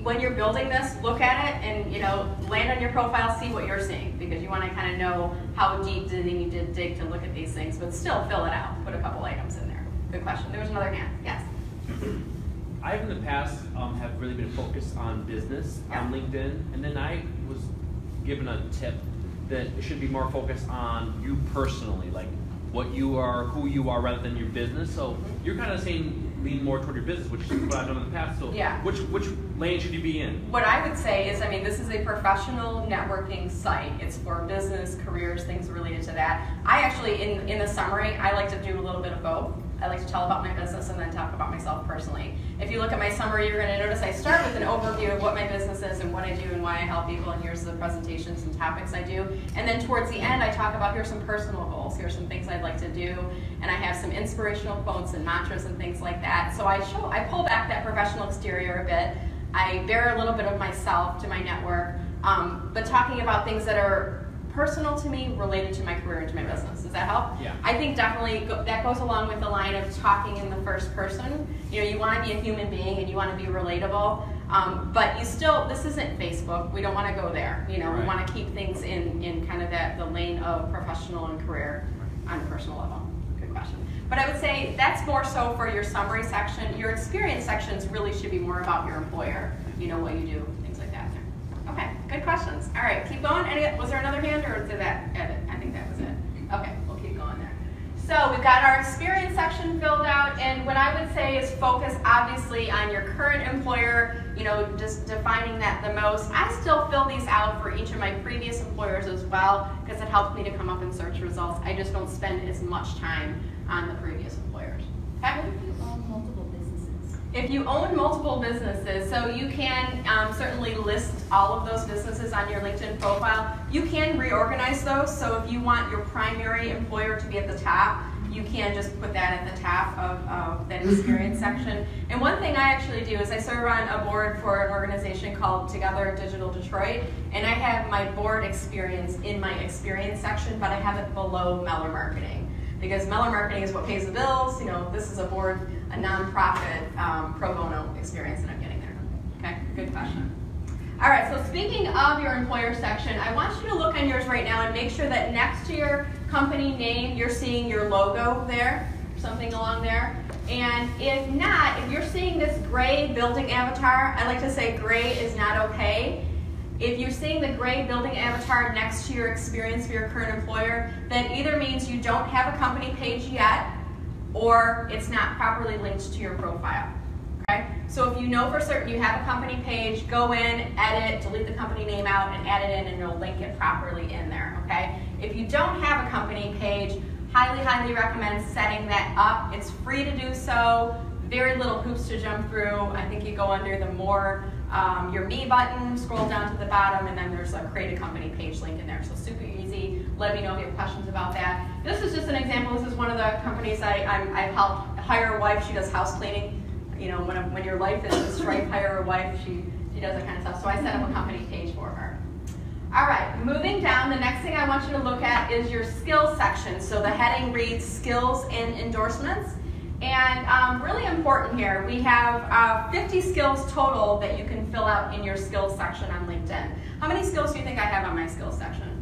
[SPEAKER 2] When you're building this, look at it and, you know, land on your profile, see what you're seeing, because you want to kind of know how deep did you need to dig to look at these things, but still fill it out, put a couple items in there. Good question. There was another hand, yes?
[SPEAKER 10] I've in the past um, have really been focused on business on LinkedIn, and then I was given a tip that it should be more focused on you personally, like what you are, who you are, rather than your business. So mm-hmm. you're kind of saying lean more toward your business, which is what I've done in the past. So
[SPEAKER 2] Yeah.
[SPEAKER 10] which which lane should you be in?
[SPEAKER 2] What I would say is, I mean, this is a professional networking site. It's for business, careers, things related to that. I actually, in, in the summary, I like to do a little bit of both. I like to tell about my business and then talk about myself personally. If you look at my summary, you're going to notice I start with an overview of what my business is and what I do and why I help people, and here's the presentations and topics I do. And then towards the end, I talk about here's some personal goals, here's some things I'd like to do, and I have some inspirational quotes and mantras and things like that. So I show, I pull back that professional exterior a bit. I bear a little bit of myself to my network, um, but talking about things that are personal to me, related to my career and to my business. Does that help?
[SPEAKER 10] Yeah.
[SPEAKER 2] I think definitely go, that goes along with the line of talking in the first person. You know, you want to be a human being and you want to be relatable, um, but you still, this isn't Facebook. We don't want to go there. You know, we want to keep things in, in kind of that the lane of professional and career on a personal level. Good question. But I would say that's more so for your summary section. Your experience sections really should be more about your employer. You know what you do, things like that. Okay, good questions. All right, keep going. Any, was there another hand or did that edit? I think that was it. Okay, we'll keep going there. So we've got our experience section filled out, and what I would say is focus obviously on your current employer, you know, just defining that the most. I still fill these out for each of my previous employers as well, because it helps me to come up in search results. I just don't spend as much time on the previous employers. Okay?
[SPEAKER 4] What if you own multiple businesses?
[SPEAKER 2] If you own multiple businesses, so you can um, certainly list all of those businesses on your LinkedIn profile. You can reorganize those, so if you want your primary employer to be at the top, you can just put that at the top of uh, that experience section. And one thing I actually do is I serve on a board for an organization called Together Digital Detroit, and I have my board experience in my experience section, but I have it below Meller Marketing because Meller Marketing is what pays the bills. You know, this is a board, a nonprofit um, pro bono experience that I'm getting there. Okay, good question. All right, so speaking of your employer section, I want you to look on yours right now and make sure that next to your company name, you're seeing your logo there, something along there. And if not, if you're seeing this gray building avatar, I like to say gray is not okay. If you're seeing the gray building avatar next to your experience for your current employer, that either means you don't have a company page yet, or it's not properly linked to your profile. Okay? So if you know for certain you have a company page, go in, edit, delete the company name out, and add it in, and you'll link it properly in there. Okay? If you don't have a company page, highly, highly recommend setting that up. It's free to do so. Very little hoops to jump through. I think you go under the more um, your me button, scroll down to the bottom, and then there's a create a company page link in there. So super easy. Let me know if you have questions about that. This is just an example. This is one of the companies I, I'm, I've helped hire a wife. She does house cleaning. You know, when, when your life is a stripe, hire a wife. She, she does that kind of stuff. So I set up a company page for her. All right, moving down, the next thing I want you to look at is your skills section. So the heading reads skills and endorsements. And um, really important here, we have uh, 50 skills total that you can fill out in your skills section on LinkedIn. How many skills do you think I have on my skills section?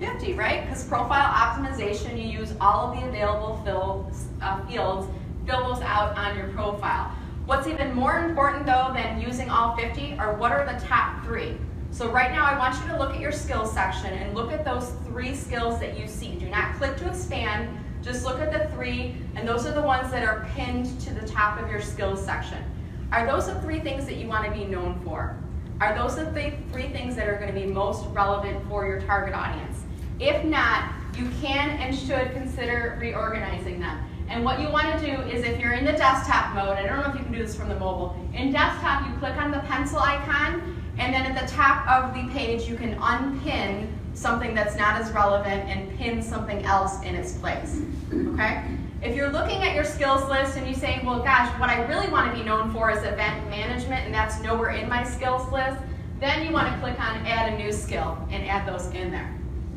[SPEAKER 2] 50, right? Because profile optimization, you use all of the available fill, uh, fields, fill those out on your profile. What's even more important though than using all 50 are what are the top three? So right now I want you to look at your skills section and look at those three skills that you see. Do not click to expand, just look at the three, and those are the ones that are pinned to the top of your skills section. Are those the three things that you want to be known for? Are those the th three things that are going to be most relevant for your target audience? If not, you can and should consider reorganizing them. And what you want to do is if you're in the desktop mode, I don't know if you can do this from the mobile, in desktop you click on the pencil icon and then at the top of the page you can unpin something that's not as relevant and pin something else in its place. Okay? If you're looking at your skills list and you say, well, gosh, what I really want to be known for is event management and that's nowhere in my skills list, then you want to click on add a new skill and add those in there.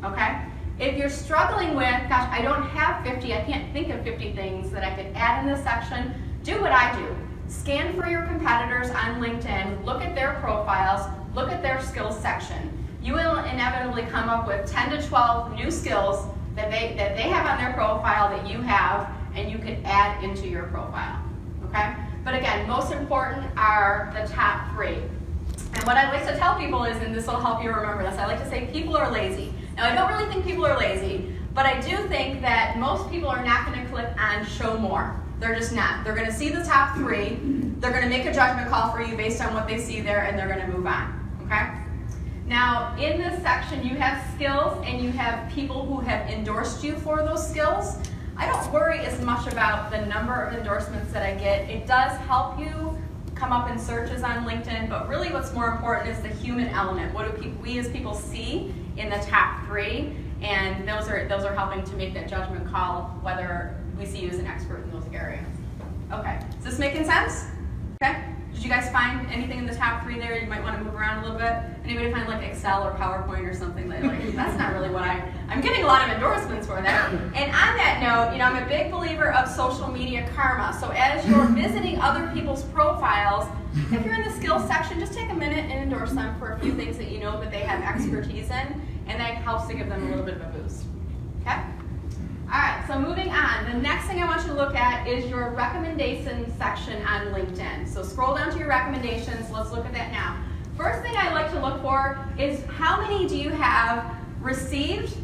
[SPEAKER 2] Okay? If you're struggling with, gosh, I don't have 50, I can't think of 50 things that I could add in this section, do what I do. Scan for your competitors on LinkedIn, look at their profiles, look at their skills section you will inevitably come up with 10 to 12 new skills that they, that they have on their profile that you have and you can add into your profile, okay? But again, most important are the top three. And what I like to tell people is, and this will help you remember this, I like to say people are lazy. Now I don't really think people are lazy, but I do think that most people are not gonna click on show more. They're just not. They're gonna see the top three, they're gonna make a judgment call for you based on what they see there, and they're gonna move on, okay? Now, in this section, you have skills and you have people who have endorsed you for those skills. I don't worry as much about the number of endorsements that I get. It does help you come up in searches on LinkedIn, but really what's more important is the human element. What do people, we as people see in the top three? And those are, those are helping to make that judgment call whether we see you as an expert in those areas. Okay, is this making sense? Okay. Did you guys find anything in the top three there you might want to move around a little bit? Anybody find like Excel or PowerPoint or something that like, that's not really what I, I'm getting a lot of endorsements for that. And on that note, you know, I'm a big believer of social media karma. So as you're visiting other people's profiles, if you're in the skills section, just take a minute and endorse them for a few things that you know that they have expertise in, and that helps to give them a little bit of a boost. Okay? All right, so moving on. The next thing I want you to look at is your recommendations section on LinkedIn. So scroll down to your recommendations. Let's look at that now. First thing I like to look for is how many do you have received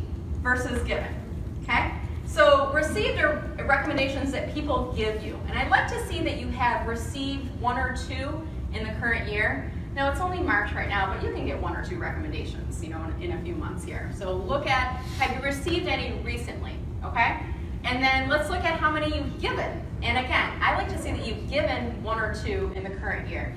[SPEAKER 2] versus given, okay? So received are recommendations that people give you. And I'd like to see that you have received one or two in the current year. Now it's only March right now, but you can get one or two recommendations, you know, in, in a few months here. So look at, have you received any recently? Okay? And then let's look at how many you've given. And again, I like to see that you've given one or two in the current year.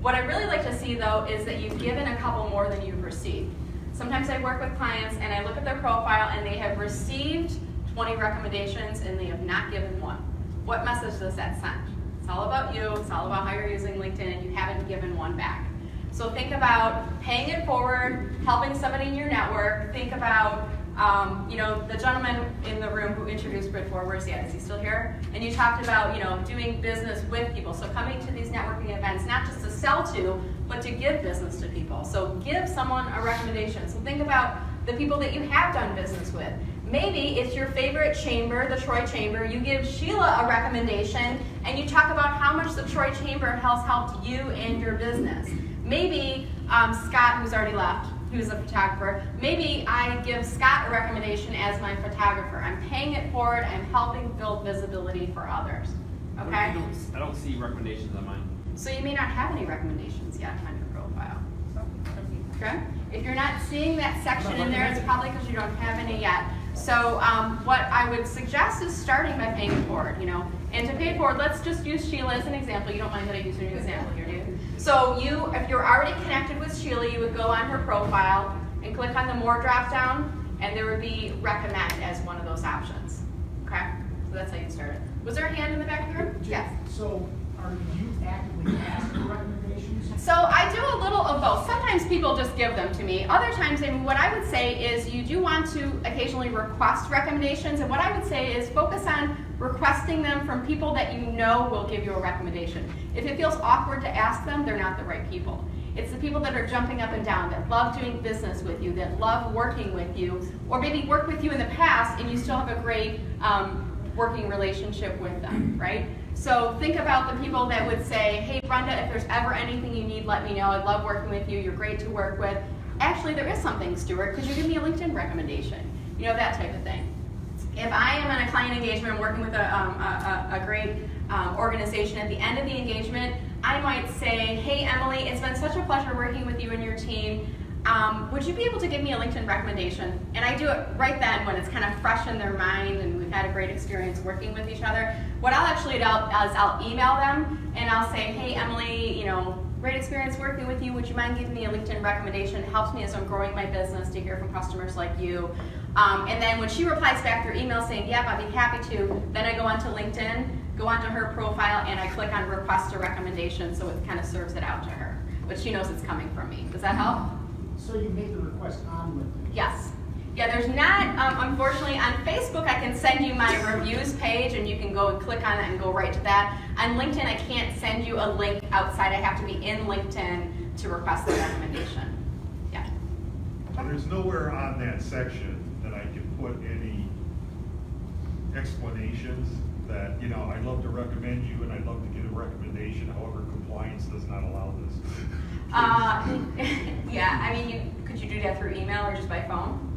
[SPEAKER 2] What I really like to see though is that you've given a couple more than you've received. Sometimes I work with clients and I look at their profile and they have received 20 recommendations and they have not given one. What message does that send? It's all about you, it's all about how you're using LinkedIn and you haven't given one back. So think about paying it forward, helping somebody in your network, think about um, you know, the gentleman in the room who introduced Grid 4, where's he at? Is he still here? And you talked about, you know, doing business with people. So coming to these networking events, not just to sell to, but to give business to people. So give someone a recommendation. So think about the people that you have done business with. Maybe it's your favorite chamber, the Troy Chamber. You give Sheila a recommendation and you talk about how much the Troy Chamber has helped you and your business. Maybe um, Scott, who's already left, who's a photographer, maybe I give Scott a recommendation as my photographer. I'm paying it forward, I'm helping build visibility for others.
[SPEAKER 10] What
[SPEAKER 2] Okay?
[SPEAKER 10] you don't s- I don't see recommendations on mine.
[SPEAKER 2] So you may not have any recommendations yet on your profile. Okay? If you're not seeing that section in there, it's probably because you don't have any yet. So um, what I would suggest is starting by paying it forward, you know. And to pay it forward, let's just use Sheila as an example. You don't mind that I use her as an example here, do you? So you, if you're already connected with Sheila, you would go on her profile and click on the More drop down, and there would be Recommend as one of those options. Okay? So that's how you start it. Was there a hand in the back of the room? Yes.
[SPEAKER 18] So are you actively asking for recommendations?
[SPEAKER 2] So I do a little of both. Sometimes people just give them to me. Other times, mean, what I would say is you do want to occasionally request recommendations. And what I would say is focus on requesting them from people that you know will give you a recommendation. If it feels awkward to ask them, they're not the right people. It's the people that are jumping up and down, that love doing business with you, that love working with you, or maybe worked with you in the past and you still have a great um, working relationship with them, right? So think about the people that would say, hey Brenda, if there's ever anything you need, let me know. I'd love working with you. You're great to work with. Actually, there is something, Stuart. Could you give me a LinkedIn recommendation? You know, that type of thing. If I am in a client engagement, working with a, um, a, a, great um, organization, at the end of the engagement, I might say, hey Emily, it's been such a pleasure working with you and your team. Um, would you be able to give me a LinkedIn recommendation? And I do it right then when it's kind of fresh in their mind and we've had a great experience working with each other. What I'll actually do is I'll email them and I'll say, hey Emily, you know, great experience working with you. Would you mind giving me a LinkedIn recommendation? It helps me as I'm growing my business to hear from customers like you. Um, and then when she replies back through email saying, yep, I'd be happy to, then I go onto LinkedIn, go onto her profile, and I click on request a recommendation so it kind of serves it out to her. But she knows it's coming from me. Does that help?
[SPEAKER 18] So you make the request on LinkedIn?
[SPEAKER 2] Yes. Yeah, there's not, um, unfortunately, on Facebook I can send you my reviews page and you can go and click on it and go right to that. On LinkedIn I can't send you a link outside. I have to be in LinkedIn to request the recommendation. Yeah.
[SPEAKER 11] And there's nowhere on that section that I can put any explanations that, you know, I'd love to recommend you and I'd love to get a recommendation, however, compliance does not allow this.
[SPEAKER 2] Uh, yeah, I mean, you, could you do that through email or just by phone?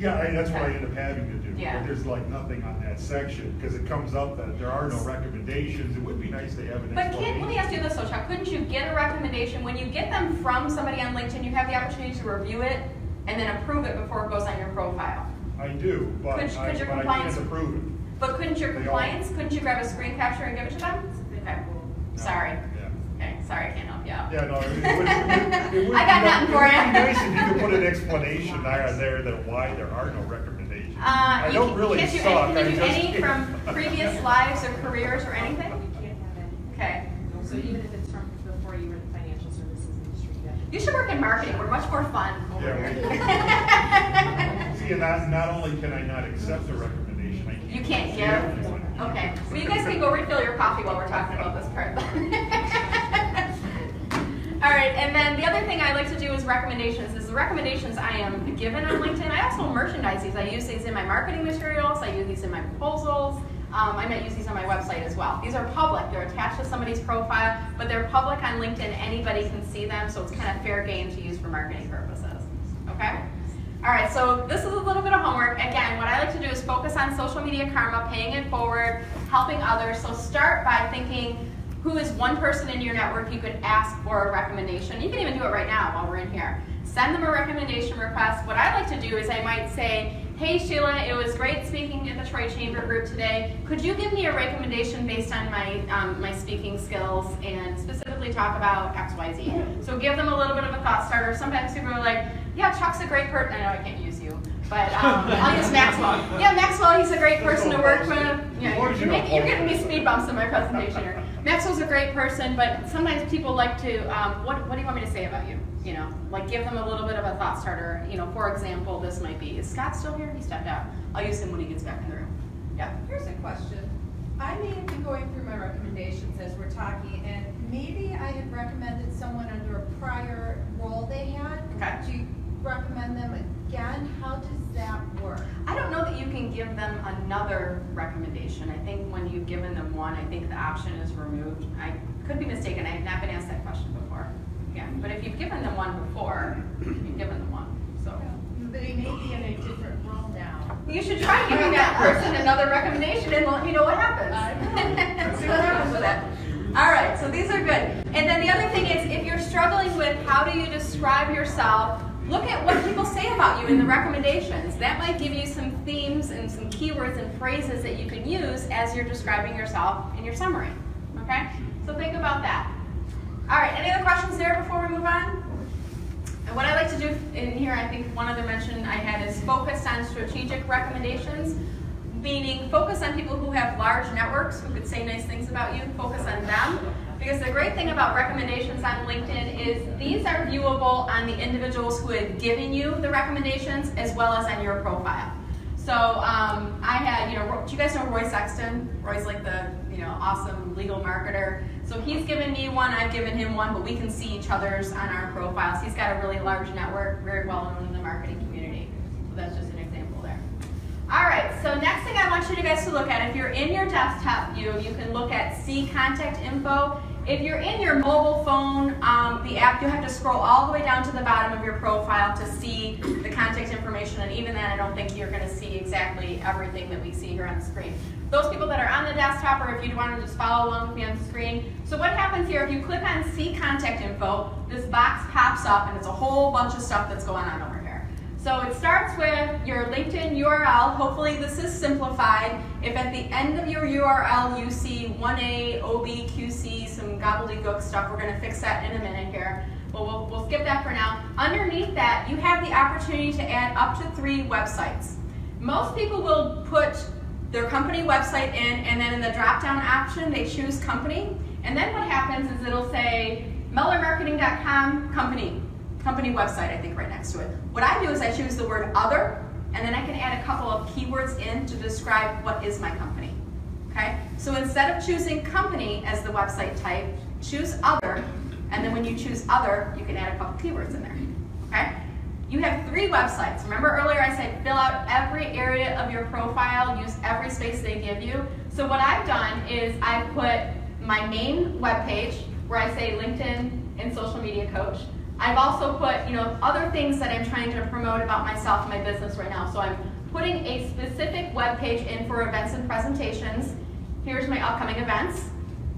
[SPEAKER 11] Yeah, I- that's what I end up having to do.
[SPEAKER 2] Yeah.
[SPEAKER 11] But there's like nothing on that section, because it comes up that there are no recommendations. It would be nice to have an
[SPEAKER 2] But can't, let me ask
[SPEAKER 11] explanation.
[SPEAKER 2] you this though, Chuck, couldn't you get a recommendation, when you get them from somebody on LinkedIn, you have the opportunity to review it and then approve it before it goes on your profile?
[SPEAKER 11] I do, but
[SPEAKER 2] Could-
[SPEAKER 11] I,
[SPEAKER 2] could your
[SPEAKER 11] but I
[SPEAKER 2] compliance-
[SPEAKER 11] can't approve it.
[SPEAKER 2] But couldn't your
[SPEAKER 11] They all-
[SPEAKER 2] compliance, couldn't you grab a screen capture and give it to them? Okay, sorry. Okay, sorry, I can't help you out.
[SPEAKER 11] Yeah, no, it would, it would, it would.
[SPEAKER 2] I got
[SPEAKER 11] be-
[SPEAKER 2] nothing for
[SPEAKER 11] It would
[SPEAKER 2] you.
[SPEAKER 11] be nice if you could put an explanation there, there that why there are no recommendations.
[SPEAKER 2] Uh,
[SPEAKER 11] I
[SPEAKER 2] you
[SPEAKER 11] don't
[SPEAKER 2] can-
[SPEAKER 11] really
[SPEAKER 2] can't you,
[SPEAKER 11] suck,
[SPEAKER 2] Can you do
[SPEAKER 11] just
[SPEAKER 2] any
[SPEAKER 11] can't.
[SPEAKER 2] from previous lives or careers or anything? Okay.
[SPEAKER 22] So even if it's from before you were in the financial services industry, you.
[SPEAKER 2] You should work in marketing, we're much more fun over
[SPEAKER 11] Yeah,
[SPEAKER 2] here.
[SPEAKER 11] See, and not, not only can I not accept the recommendation, I can't.
[SPEAKER 2] You can't give?
[SPEAKER 11] one.
[SPEAKER 2] Okay, well you guys can go refill your coffee while we're talking about this part. All right, and then the other thing I like to do is recommendations. Is the recommendations I am given on LinkedIn. I also merchandise these. I use these in my marketing materials. I use these in my proposals. Um, I might use these on my website as well. These are public. They're attached to somebody's profile, but they're public on LinkedIn. Anybody can see them, so it's kind of fair game to use for marketing purposes. Okay? All right, so this is a little bit of homework. Again, what I like to do is focus on social media karma, paying it forward, helping others. So start by thinking who is one person in your network you could ask for a recommendation. You can even do it right now while we're in here. Send them a recommendation request. What I like to do is I might say, hey Sheila, it was great speaking at the Troy Chamber Group today. Could you give me a recommendation based on my, um, my speaking skills and specifically talk about XYZ? So give them a little bit of a thought starter. Sometimes people are like, yeah, Chuck's a great person. I know I can't use you, but um, I'll use Maxwell. Yeah, Maxwell, he's a great person to work with. Yeah, you're, making, you're giving me speed bumps in my presentation here. Maxwell's a great person, but sometimes people like to, um, what, what do you want me to say about you? You know, like give them a little bit of a thought starter. You know, for example, this might be, is Scott still here? He stepped out. I'll use him when he gets back in the room. Yeah.
[SPEAKER 23] Here's a question. I may be going through my recommendations as we're talking, and maybe I had recommended someone under a prior role they had.
[SPEAKER 2] Okay.
[SPEAKER 23] Do you recommend them again? How does that work?
[SPEAKER 2] I don't know that you can give them another recommendation. I think when you've given them one, I think the option is removed. I could be mistaken. I have not been asked that question before. Yeah, but if you've given them one before, you've given them one. So
[SPEAKER 23] They may be in a different role now.
[SPEAKER 2] you should try giving that person another recommendation and let me know what happens.
[SPEAKER 23] So
[SPEAKER 2] it. All right, so these are good. And then the other thing is, if you're struggling with how do you describe yourself, look at what people say about you in the recommendations. That might give you some themes and some keywords and phrases that you can use as you're describing yourself in your summary. Okay? So think about that. All right, any other questions there before we move on? And what I like to do in here, I think one other mention I had is focus on strategic recommendations, meaning focus on people who have large networks who could say nice things about you, focus on them. Because the great thing about recommendations on LinkedIn is these are viewable on the individuals who have given you the recommendations as well as on your profile. So um, I had, you know, do you guys know Roy Sexton? Roy's like the, you know, awesome legal marketer. So he's given me one, I've given him one, but we can see each other's on our profiles. He's got a really large network, very well known in the marketing community. So that's just an example there. All right, so next thing I want you guys to look at, if you're in your desktop view, you can look at see contact info. If you're in your mobile phone, um, the app, you have to scroll all the way down to the bottom of your profile to see the contact information, and even then I don't think you're going to see exactly everything that we see here on the screen. Those people that are on the desktop, or if you want to just follow along with me on the screen. So what happens here, if you click on see contact info, this box pops up and it's a whole bunch of stuff that's going on over here. So it starts with your LinkedIn URL. Hopefully this is simplified. If at the end of your URL you see 1A, OB, QC, some gobbledygook stuff, we're going to fix that in a minute here. But we'll, we'll skip that for now. Underneath that, you have the opportunity to add up to three websites. Most people will put their company website in, and then in the drop-down option, they choose company. And then what happens is it'll say mellermarketing.com company company website, I think, right next to it. What I do is I choose the word other, and then I can add a couple of keywords in to describe what is my company. Okay? So instead of choosing company as the website type, choose other, and then when you choose other, you can add a couple keywords in there. Okay? You have three websites. Remember earlier I said fill out every area of your profile, use every space they give you. So what I've done is I put my main webpage where I say LinkedIn and social media coach. I've also put, you know, other things that I'm trying to promote about myself and my business right now. So I'm putting a specific web page in for events and presentations. Here's my upcoming events.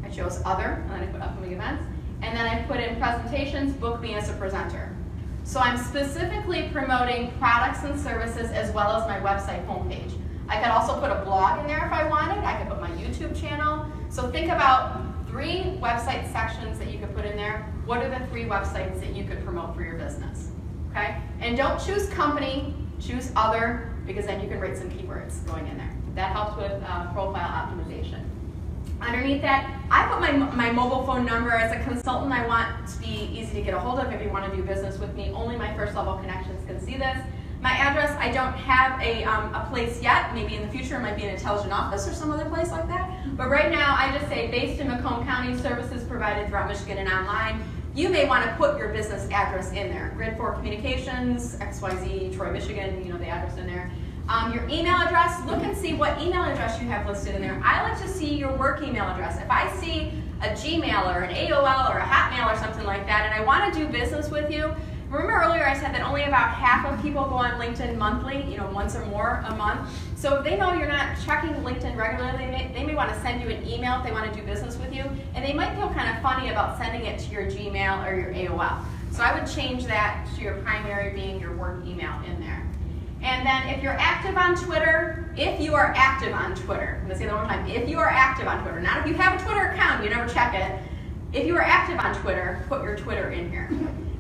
[SPEAKER 2] I chose other, and then I put upcoming events. And then I put in presentations, book me as a presenter. So I'm specifically promoting products and services as well as my website homepage. I could also put a blog in there if I wanted. I could put my YouTube channel. So think about three website sections that you could put in there. What are the three websites that you could promote for your business? Okay? And don't choose company, choose other, because then you can write some keywords going in there. That helps with uh, profile optimization. Underneath that, I put my, my mobile phone number as a consultant. I want to be easy to get a hold of if you want to do business with me. Only my first level connections can see this. My address, I don't have a, um, a place yet. Maybe in the future it might be an intelligent office or some other place like that. But right now I just say based in Macomb County, services provided throughout Michigan and online. You may want to put your business address in there. Grid 4 Communications, XYZ, Troy, Michigan, you know, the address in there. Um, your email address, look and see what email address you have listed in there. I like to see your work email address. If I see a Gmail or an AOL or a Hotmail or something like that and I want to do business with you, Remember earlier I said that only about half of people go on LinkedIn monthly, you know, once or more a month. So if they know you're not checking LinkedIn regularly, they may, they may want to send you an email if they want to do business with you, and they might feel kind of funny about sending it to your Gmail or your AOL. So I would change that to your primary being your work email in there. And then if you're active on Twitter, if you are active on Twitter, I'm going to say that one time, if you are active on Twitter, not if you have a Twitter account, you never check it, if you are active on Twitter, put your Twitter in here.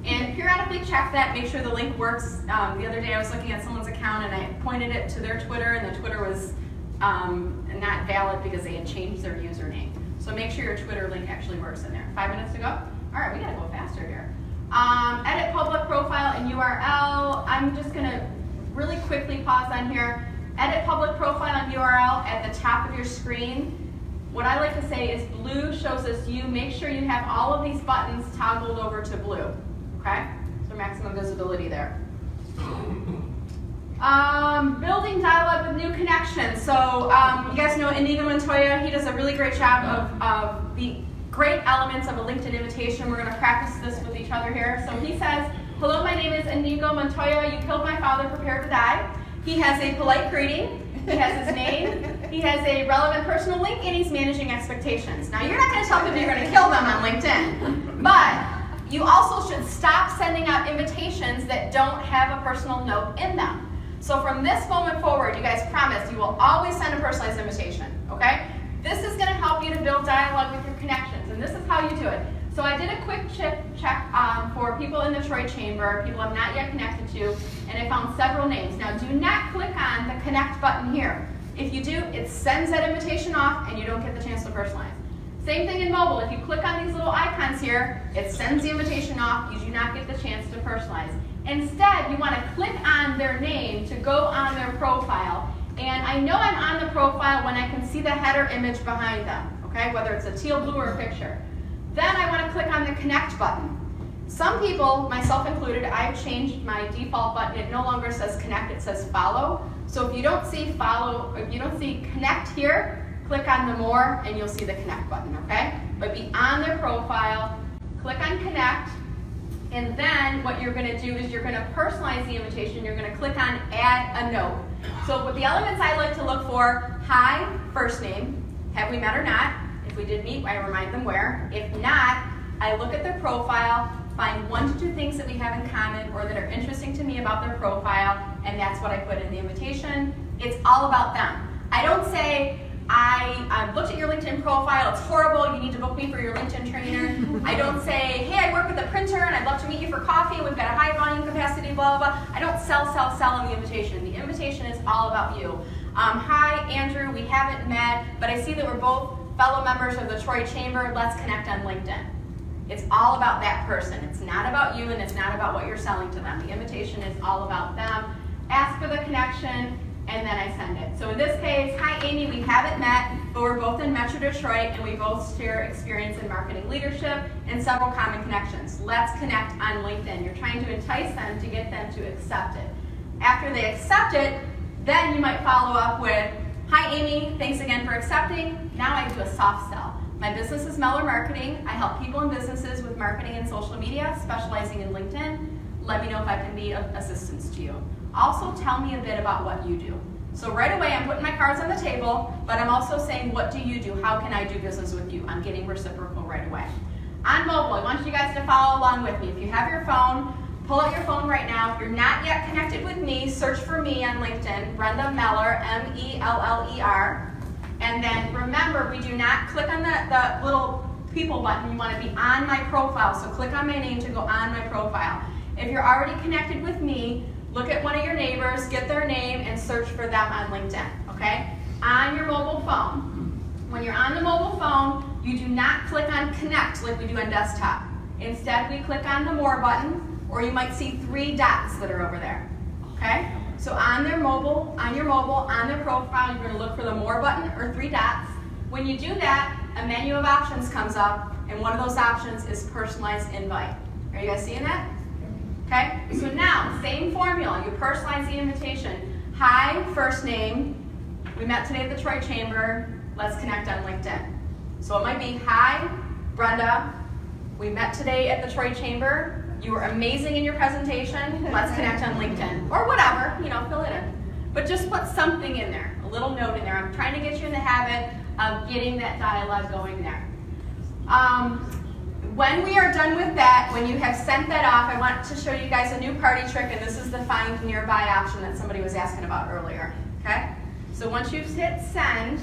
[SPEAKER 2] And periodically check that, make sure the link works. Um, the other day I was looking at someone's account and I pointed it to their Twitter and the Twitter was um, not valid because they had changed their username. So make sure your Twitter link actually works in there. Five minutes to go? All right, we gotta go faster here. Um, edit public profile and URL. I'm just gonna really quickly pause on here. Edit public profile and URL at the top of your screen. What I like to say is blue shows us you. Make sure you have all of these buttons toggled over to blue okay? So maximum visibility there. Um, building dialogue with new connections. So um, you guys know Inigo Montoya, he does a really great job of, of the great elements of a LinkedIn invitation. We're gonna practice this with each other here. So he says, hello, my name is Inigo Montoya. You killed my father, prepare to die. He has a polite greeting. He has his name, He has a relevant personal link and he's managing expectations. Now, you're not going to tell people you're going to kill them on LinkedIn, you also should stop sending out invitations that don't have a personal note in them. So from this moment forward, you guys promise you will always send a personalized invitation, okay? This is going to help you to build dialogue with your connections, and this is how you do it. So I did a quick check, check um, for people in the Troy Chamber, people I'm not yet connected to, and I found several names. Now do not click on the connect button here. If you do, it sends that invitation off and you don't get the chance to personalize. Same thing in mobile. If you click on these little icons here, it sends the invitation off. You do not get the chance to personalize. Instead, you want to click on their name to go on their profile. And I know I'm on the profile when I can see the header image behind them, okay, whether it's a teal blue or a picture. Then I want to click on the connect button. Some people, myself included, I've changed my default button. It no longer says connect, it says follow. So if you don't see follow, if you don't see connect here, click on the more and you'll see the connect button, okay? But be on their profile, click on connect, and then what you're gonna do is you're gonna personalize the invitation. You're gonna click on add a note. So with the elements I like to look for, hi, first name, have we met or not? If we did meet, I remind them where. If not, I look at their profile, find one to two things that we have in common or that are interesting to me about their profile, and that's what I put in the invitation. It's all about them. I don't say, I um, looked at your LinkedIn profile, it's horrible, you need to book me for your LinkedIn trainer. I don't say, hey, I work with a printer and I'd love to meet you for coffee, we've got a high volume capacity, blah, blah, blah. I don't sell, sell, sell in the invitation. The invitation is all about you. Um, hi, Andrew, we haven't met, but I see that we're both fellow members of the Troy Chamber, let's connect on LinkedIn. It's all about that person. It's not about you and it's not about what you're selling to them. The invitation is all about them. Ask for the connection and then I send it. So in this case, hi Amy, we haven't met, but we're both in Metro Detroit and we both share experience in marketing leadership and several common connections. Let's connect on LinkedIn. You're trying to entice them to get them to accept it. After they accept it, then you might follow up with, hi Amy, thanks again for accepting. Now I do a soft sell. My business is Meller Marketing. I help people and businesses with marketing and social media, specializing in LinkedIn. Let me know if I can be of assistance to you. Also, tell me a bit about what you do. So right away, I'm putting my cards on the table, but I'm also saying, what do you do? How can I do business with you? I'm getting reciprocal right away. On mobile, I want you guys to follow along with me. If you have your phone, pull out your phone right now. If you're not yet connected with me, search for me on LinkedIn, Brenda Meller, M-E-L-L-E-R. And then remember, we do not click on the, the little people button. You want to be on my profile. So click on my name to go on my profile. If you're already connected with me, look at one of your neighbors, get their name, and search for them on LinkedIn, okay? On your mobile phone. When you're on the mobile phone, you do not click on connect like we do on desktop. Instead, we click on the more button, or you might see three dots that are over there, okay? So on their mobile, on your mobile, on their profile, you're gonna look for the more button or three dots. When you do that, a menu of options comes up, and one of those options is personalized invite. Are you guys seeing that? Okay, so now, same formula. You personalize the invitation. Hi, first name. We met today at the Troy Chamber. Let's connect on LinkedIn. So it might be, hi, Brenda. We met today at the Troy Chamber. You were amazing in your presentation. Let's connect on LinkedIn. Or whatever, you know, fill it in. But just put something in there, a little note in there. I'm trying to get you in the habit of getting that dialogue going there. Um, when we are done with that, when you have sent that off, I want to show you guys a new party trick, and this is the find nearby option that somebody was asking about earlier, okay? So once you've hit send,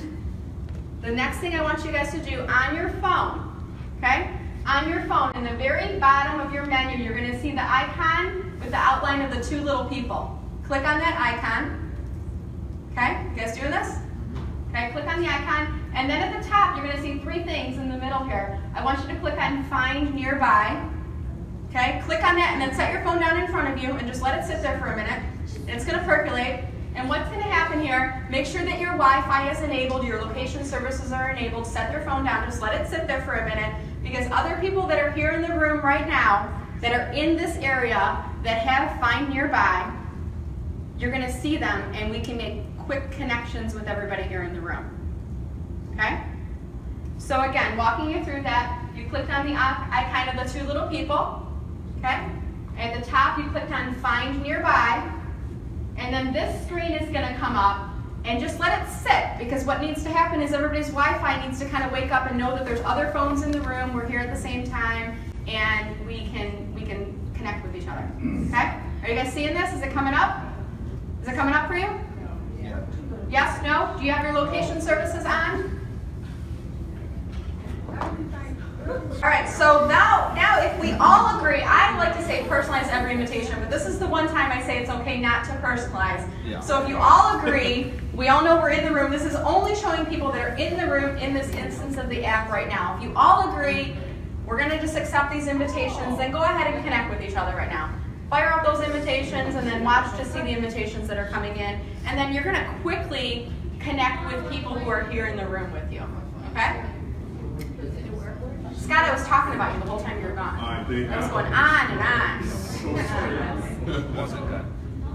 [SPEAKER 2] the next thing I want you guys to do on your phone, okay? On your phone, in the very bottom of your menu, you're gonna see the icon with the outline of the two little people. Click on that icon, okay? You guys doing this? Okay, click on the icon, and then at the top, you're gonna see three things in the middle here. I want you to click on Find Nearby. Okay, click on that and then set your phone down in front of you and just let it sit there for a minute. It's gonna percolate. And what's gonna happen here, make sure that your Wi-Fi is enabled, your location services are enabled, set their phone down, just let it sit there for a minute, because other people that are here in the room right now, that are in this area, that have Find Nearby, you're gonna see them and we can make quick connections with everybody here in the room. Okay? So again, walking you through that, you clicked on the icon of the two little people. Okay? At the top, you clicked on Find Nearby. And then this screen is going to come up, and just let it sit because what needs to happen is everybody's Wi-Fi needs to kind of wake up and know that there's other phones in the room. We're here at the same time, and we can we can connect with each other. Mm. Okay? Are you guys seeing this? Is it coming up? Is it coming up for you? Yes? No? Do you have your location services on? All right, so now, now if we all agree, I like to say personalize every invitation, but this is the one time I say it's okay not to personalize.
[SPEAKER 13] Yeah.
[SPEAKER 2] So if you all agree, we all know we're in the room. This is only showing people that are in the room in this instance of the app right now. If you all agree, we're going to just accept these invitations, then go ahead and connect with each other right now. Fire up those invitations and then watch to see the invitations that are coming in. And then you're going to quickly connect with people who are here in the room with you. Okay? Scott, I was talking about you the whole time you were gone.
[SPEAKER 14] I think
[SPEAKER 2] I was going on and on.
[SPEAKER 13] Wasn't good.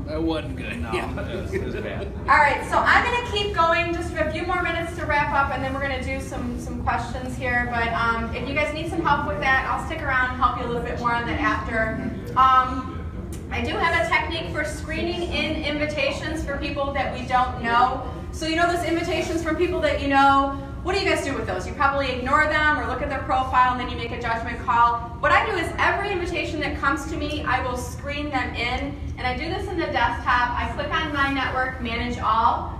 [SPEAKER 16] That wasn't good.
[SPEAKER 13] No, it was, it was bad.
[SPEAKER 2] All right, so I'm going to keep going just for a few more minutes to wrap up, and then we're going to do some some questions here. But um, if you guys need some help with that, I'll stick around and help you a little bit more on that after. Um, I do have a technique for screening in invitations for people that we don't know. So you know those invitations from people that you know. What do you guys do with those? You probably ignore them or look at their profile and then you make a judgment call. What I do is every invitation that comes to me, I will screen them in. And I do this in the desktop. I click on My Network, Manage All.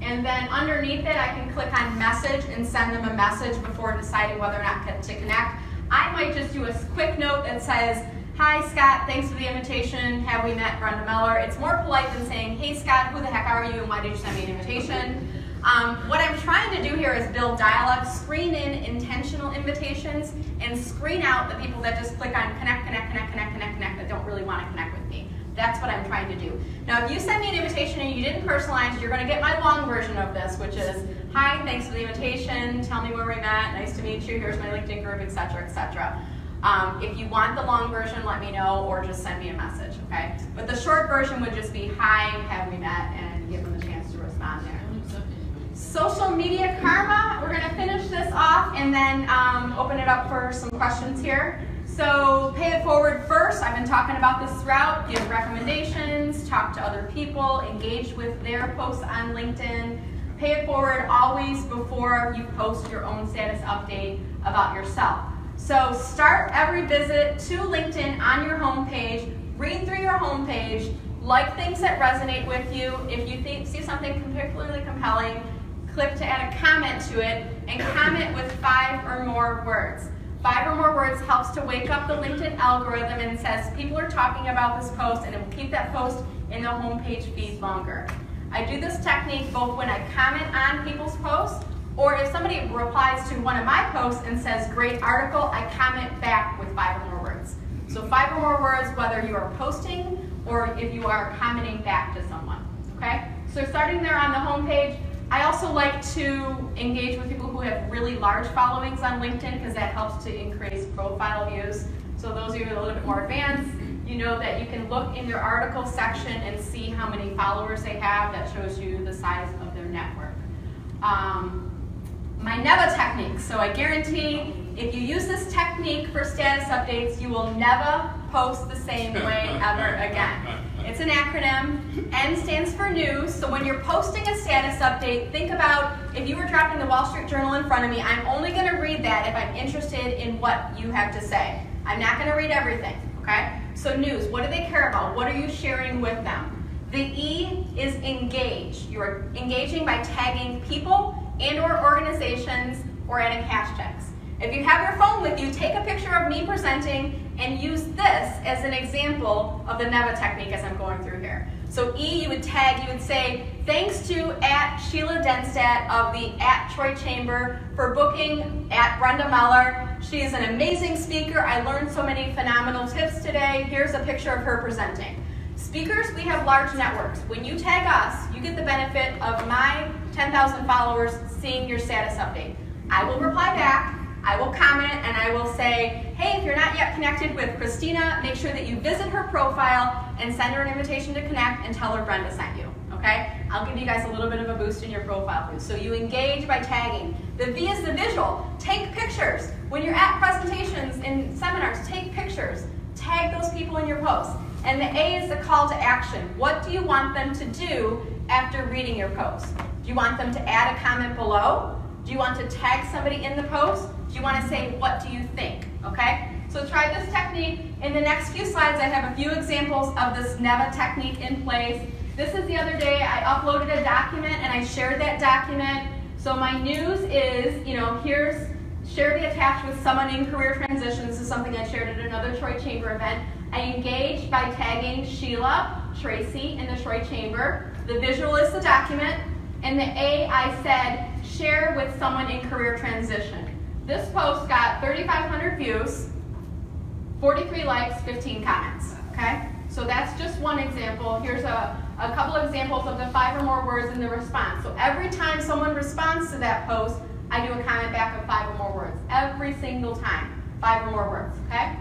[SPEAKER 2] And then underneath it, I can click on Message and send them a message before deciding whether or not to connect. I might just do a quick note that says, Hi Scott, thanks for the invitation. Have we met Brenda Meller? It's more polite than saying, Hey Scott, who the heck are you and why did you send me an invitation? Um, what I'm trying to do here is build dialogue, screen in intentional invitations, and screen out the people that just click on connect, connect, connect, connect, connect, connect that don't really want to connect with me. That's what I'm trying to do. Now, if you send me an invitation and you didn't personalize, you're going to get my long version of this, which is, hi, thanks for the invitation, tell me where we met, nice to meet you, here's my LinkedIn group, etc., etc. Um, if you want the long version, let me know, or just send me a message, okay? But the short version would just be, hi, have we met, and give them a chance to respond there. Social media karma, we're gonna finish this off and then um, open it up for some questions here. So pay it forward first, I've been talking about this throughout, give recommendations, talk to other people, engage with their posts on LinkedIn. Pay it forward always before you post your own status update about yourself. So start every visit to LinkedIn on your homepage, read through your homepage, like things that resonate with you. If you think, see something particularly compelling, click to add a comment to it and comment with five or more words. Five or more words helps to wake up the LinkedIn algorithm and says people are talking about this post and it will keep that post in the homepage feed longer. I do this technique both when I comment on people's posts or if somebody replies to one of my posts and says, great article, I comment back with five or more words. So five or more words whether you are posting or if you are commenting back to someone, okay? So starting there on the homepage, I also like to engage with people who have really large followings on LinkedIn because that helps to increase profile views. So those of you who are a little bit more advanced, you know that you can look in your article section and see how many followers they have. That shows you the size of their network. Um, my NEVA technique. So I guarantee if you use this technique for status updates, you will never post the same way ever again. It's an acronym. N stands for news. So when you're posting a status update, think about if you were dropping the Wall Street Journal in front of me, I'm only going to read that if I'm interested in what you have to say. I'm not going to read everything, okay? So news, what do they care about? What are you sharing with them? The E is engage. You're engaging by tagging people and or organizations or adding hashtags. If you have your phone with you, take a picture of me presenting and use this as an example of the NEVA technique as I'm going through here. So E, you would tag, you would say, thanks to at Sheila Denstadt of the at Troy Chamber for booking at Brenda Meller. She is an amazing speaker. I learned so many phenomenal tips today. Here's a picture of her presenting. Speakers, we have large networks. When you tag us, you get the benefit of my 10,000 followers seeing your status update. I will reply back, I will comment, and I will say, hey, if you're not yet connected with Christina, make sure that you visit her profile and send her an invitation to connect and tell her Brenda sent you, okay? I'll give you guys a little bit of a boost in your profile boost. So you engage by tagging. The V is the visual. Take pictures. When you're at presentations and seminars, take pictures. Tag those people in your posts. And the A is the call to action. What do you want them to do after reading your post? Do you want them to add a comment below? Do you want to tag somebody in the post? Do you want to say, what do you think? Okay? So try this technique. In the next few slides, I have a few examples of this NEVA technique in place. This is the other day, I uploaded a document and I shared that document. So my news is, you know, here's share the attached with someone in career transition. This is something I shared at another Troy Chamber event. I engaged by tagging Sheila, Tracy, in the Troy Chamber. The visual is the document. And the A, I said, share with someone in career transition. This post got 3,500 views, 43 likes, 15 comments, okay? So that's just one example. Here's a, a couple examples of the five or more words in the response. So every time someone responds to that post, I do a comment back of five or more words. Every single time, five or more words, okay?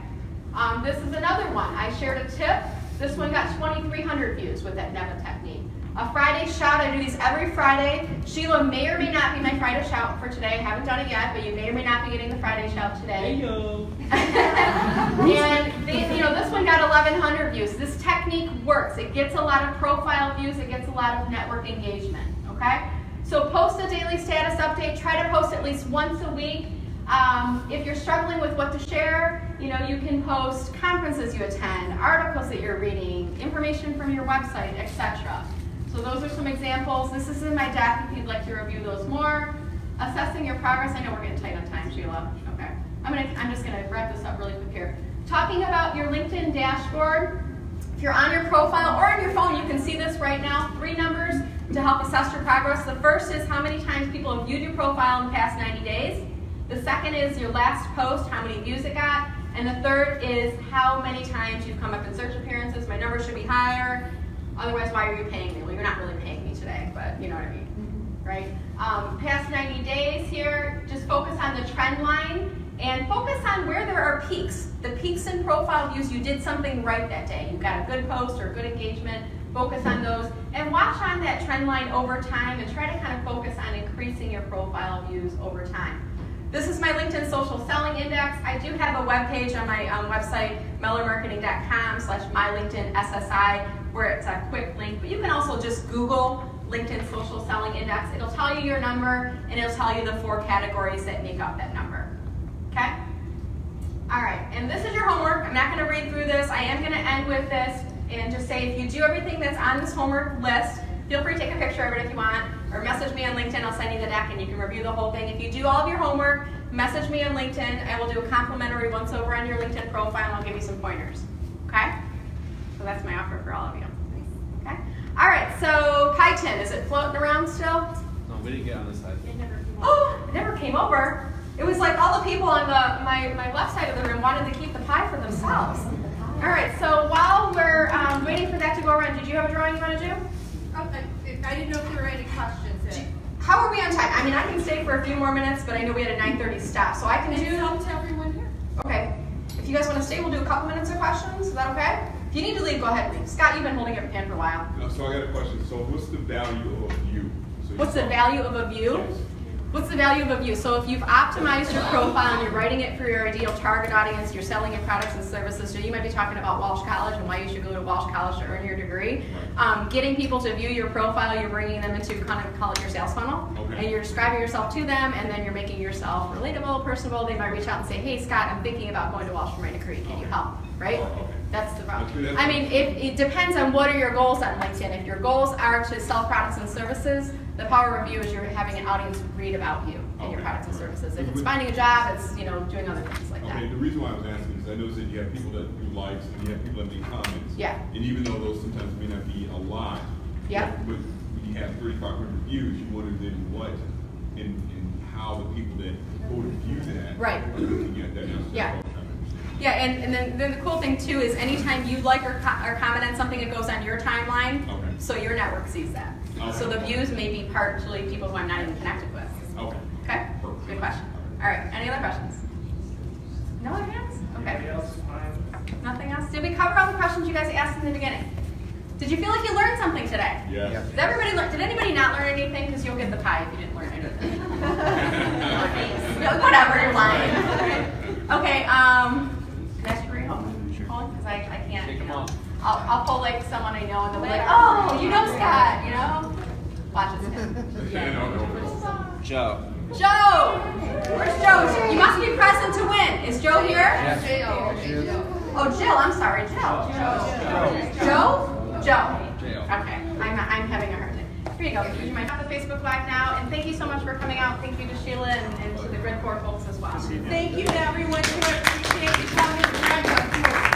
[SPEAKER 2] Um, this is another one. I shared a tip. This one got 2,300 views with that NEVA technique. A Friday shout, I do these every Friday. Sheila may or may not be my Friday shout for today. I haven't done it yet, but you may or may not be getting the Friday shout today. Hey yo. and they, you know, this one got 1,100 views. This technique works. It gets a lot of profile views. It gets a lot of network engagement, okay? So post a daily status update. Try to post at least once a week. Um, if you're struggling with what to share, you know, you can post conferences you attend, articles that you're reading, information from your website, etc. So those are some examples. This is in my deck if you'd like to review those more. Assessing your progress. I know we're getting tight on time, Sheila. Okay. I'm gonna I'm just gonna wrap this up really quick here. Talking about your LinkedIn dashboard. If you're on your profile or on your phone, you can see this right now. Three numbers to help assess your progress. The first is how many times people have viewed your profile in the past 90 days. The second is your last post, how many views it got. And the third is how many times you've come up in search appearances. My number should be higher. Otherwise, why are you paying me? Well, you're not really paying me today, but you know what I mean, right? Um, past 90 days here, just focus on the trend line and focus on where there are peaks. The peaks in profile views, you did something right that day. You got a good post or good engagement, focus on those. And watch on that trend line over time and try to kind of focus on increasing your profile views over time. This is my LinkedIn Social Selling Index. I do have a web page on my um, website, mellermarketing.com slash mylinkedinSSI, where it's a quick link. But you can also just Google LinkedIn Social Selling Index. It'll tell you your number, and it'll tell you the four categories that make up that number. Okay? All right, and this is your homework. I'm not going to read through this. I am going to end with this and just say if you do everything that's on this homework list, feel free to take a picture of it if you want, or message me on LinkedIn. I'll send you the deck and you can review the whole thing. If you do all of your homework, message me on LinkedIn. I will do a complimentary once over on your LinkedIn profile and I'll give you some pointers. Okay? So that's my offer for all of you. Okay? All right, so chitin, is it floating around still?
[SPEAKER 13] No, we didn't get on this side.
[SPEAKER 2] Oh, it never came over. It was like all the people on the my, my left side of the room wanted to keep the pie for themselves. All right, so while we're um, waiting for that to go around, did you have a drawing you want to do?
[SPEAKER 20] Oh, I, I didn't know if there were any questions. in.
[SPEAKER 2] How are we on time? I mean, I can stay for a few more minutes, but I know we had a 9:30 stop, so I can
[SPEAKER 20] And
[SPEAKER 2] do.
[SPEAKER 20] so to everyone here.
[SPEAKER 2] Okay. If you guys want to stay, we'll do a couple minutes of questions. Is that okay? If you need to leave, go ahead and leave. Scott, you've been holding up your hand for a while.
[SPEAKER 14] So I got a question. So what's the value of you? So
[SPEAKER 2] What's the value of a view? What's the value of a view? So if you've optimized your profile and you're writing it for your ideal target audience, you're selling your products and services, so you might be talking about Walsh College and why you should go to Walsh College to earn your degree. Um, getting people to view your profile, you're bringing them into kind of call it your sales funnel,
[SPEAKER 14] Okay.
[SPEAKER 2] and you're describing yourself to them, and then you're making yourself relatable, personable. They might reach out and say, "Hey, Scott, I'm thinking about going to Walsh for my degree. Can you help?" Right?
[SPEAKER 14] Oh, okay.
[SPEAKER 2] That's the problem. I mean, it, it depends on what are your goals on LinkedIn. If your goals are to sell products and services, the power of you is you're having an audience read about you and your products and services. If it's finding a job, it's you know doing other things like
[SPEAKER 14] Okay,
[SPEAKER 2] that.
[SPEAKER 14] the reason why I was asking is I noticed that you have people that do likes and you have people that make comments.
[SPEAKER 2] Yeah.
[SPEAKER 14] And even though those sometimes may not be a lot.
[SPEAKER 2] Yeah.
[SPEAKER 14] But when you have thirty-five hundred views, you wonder then what and, and how the people that go to view that.
[SPEAKER 2] Right.
[SPEAKER 14] Are looking at that. Now, so
[SPEAKER 2] Yeah. Yeah, and, and then, then the cool thing too is anytime you like or, co- or comment on something, it goes on your timeline,
[SPEAKER 14] Okay.
[SPEAKER 2] so your network sees that.
[SPEAKER 14] Okay.
[SPEAKER 2] So the views may be partially people who I'm not even connected with.
[SPEAKER 14] Okay.
[SPEAKER 2] Okay? Good question. All right, any other questions? No other hands? Okay.
[SPEAKER 12] else?
[SPEAKER 2] Nothing else? Did we cover all the questions you guys asked in the beginning? Did you feel like you learned something today?
[SPEAKER 14] Yes.
[SPEAKER 2] Did everybody learn, did anybody not learn anything? Because you'll get the pie if you didn't learn anything. No, Whatever, you're lying. Okay, um, can I ask you bring it home? Because I, I can't.
[SPEAKER 13] Take
[SPEAKER 2] you
[SPEAKER 13] them
[SPEAKER 2] know.
[SPEAKER 13] off.
[SPEAKER 2] I'll, I'll pull like someone I know and they'll be like, oh, you know Scott, you know? Watch it's him.
[SPEAKER 14] I don't.
[SPEAKER 13] Joe.
[SPEAKER 2] Joe! Where's Joe? You must be present to win. Is Joe here?
[SPEAKER 13] Yes.
[SPEAKER 2] Oh, Jill, I'm sorry, Jill.
[SPEAKER 13] Joe.
[SPEAKER 2] Joe? Joe.
[SPEAKER 13] Joe.
[SPEAKER 2] Okay, I'm, I'm having a hard time. Here you go. You might have the Facebook Live now, and thank you so much for coming out. Thank you to Sheila and, and to the Grid 4 folks as well. Thank you to everyone who appreciate you coming.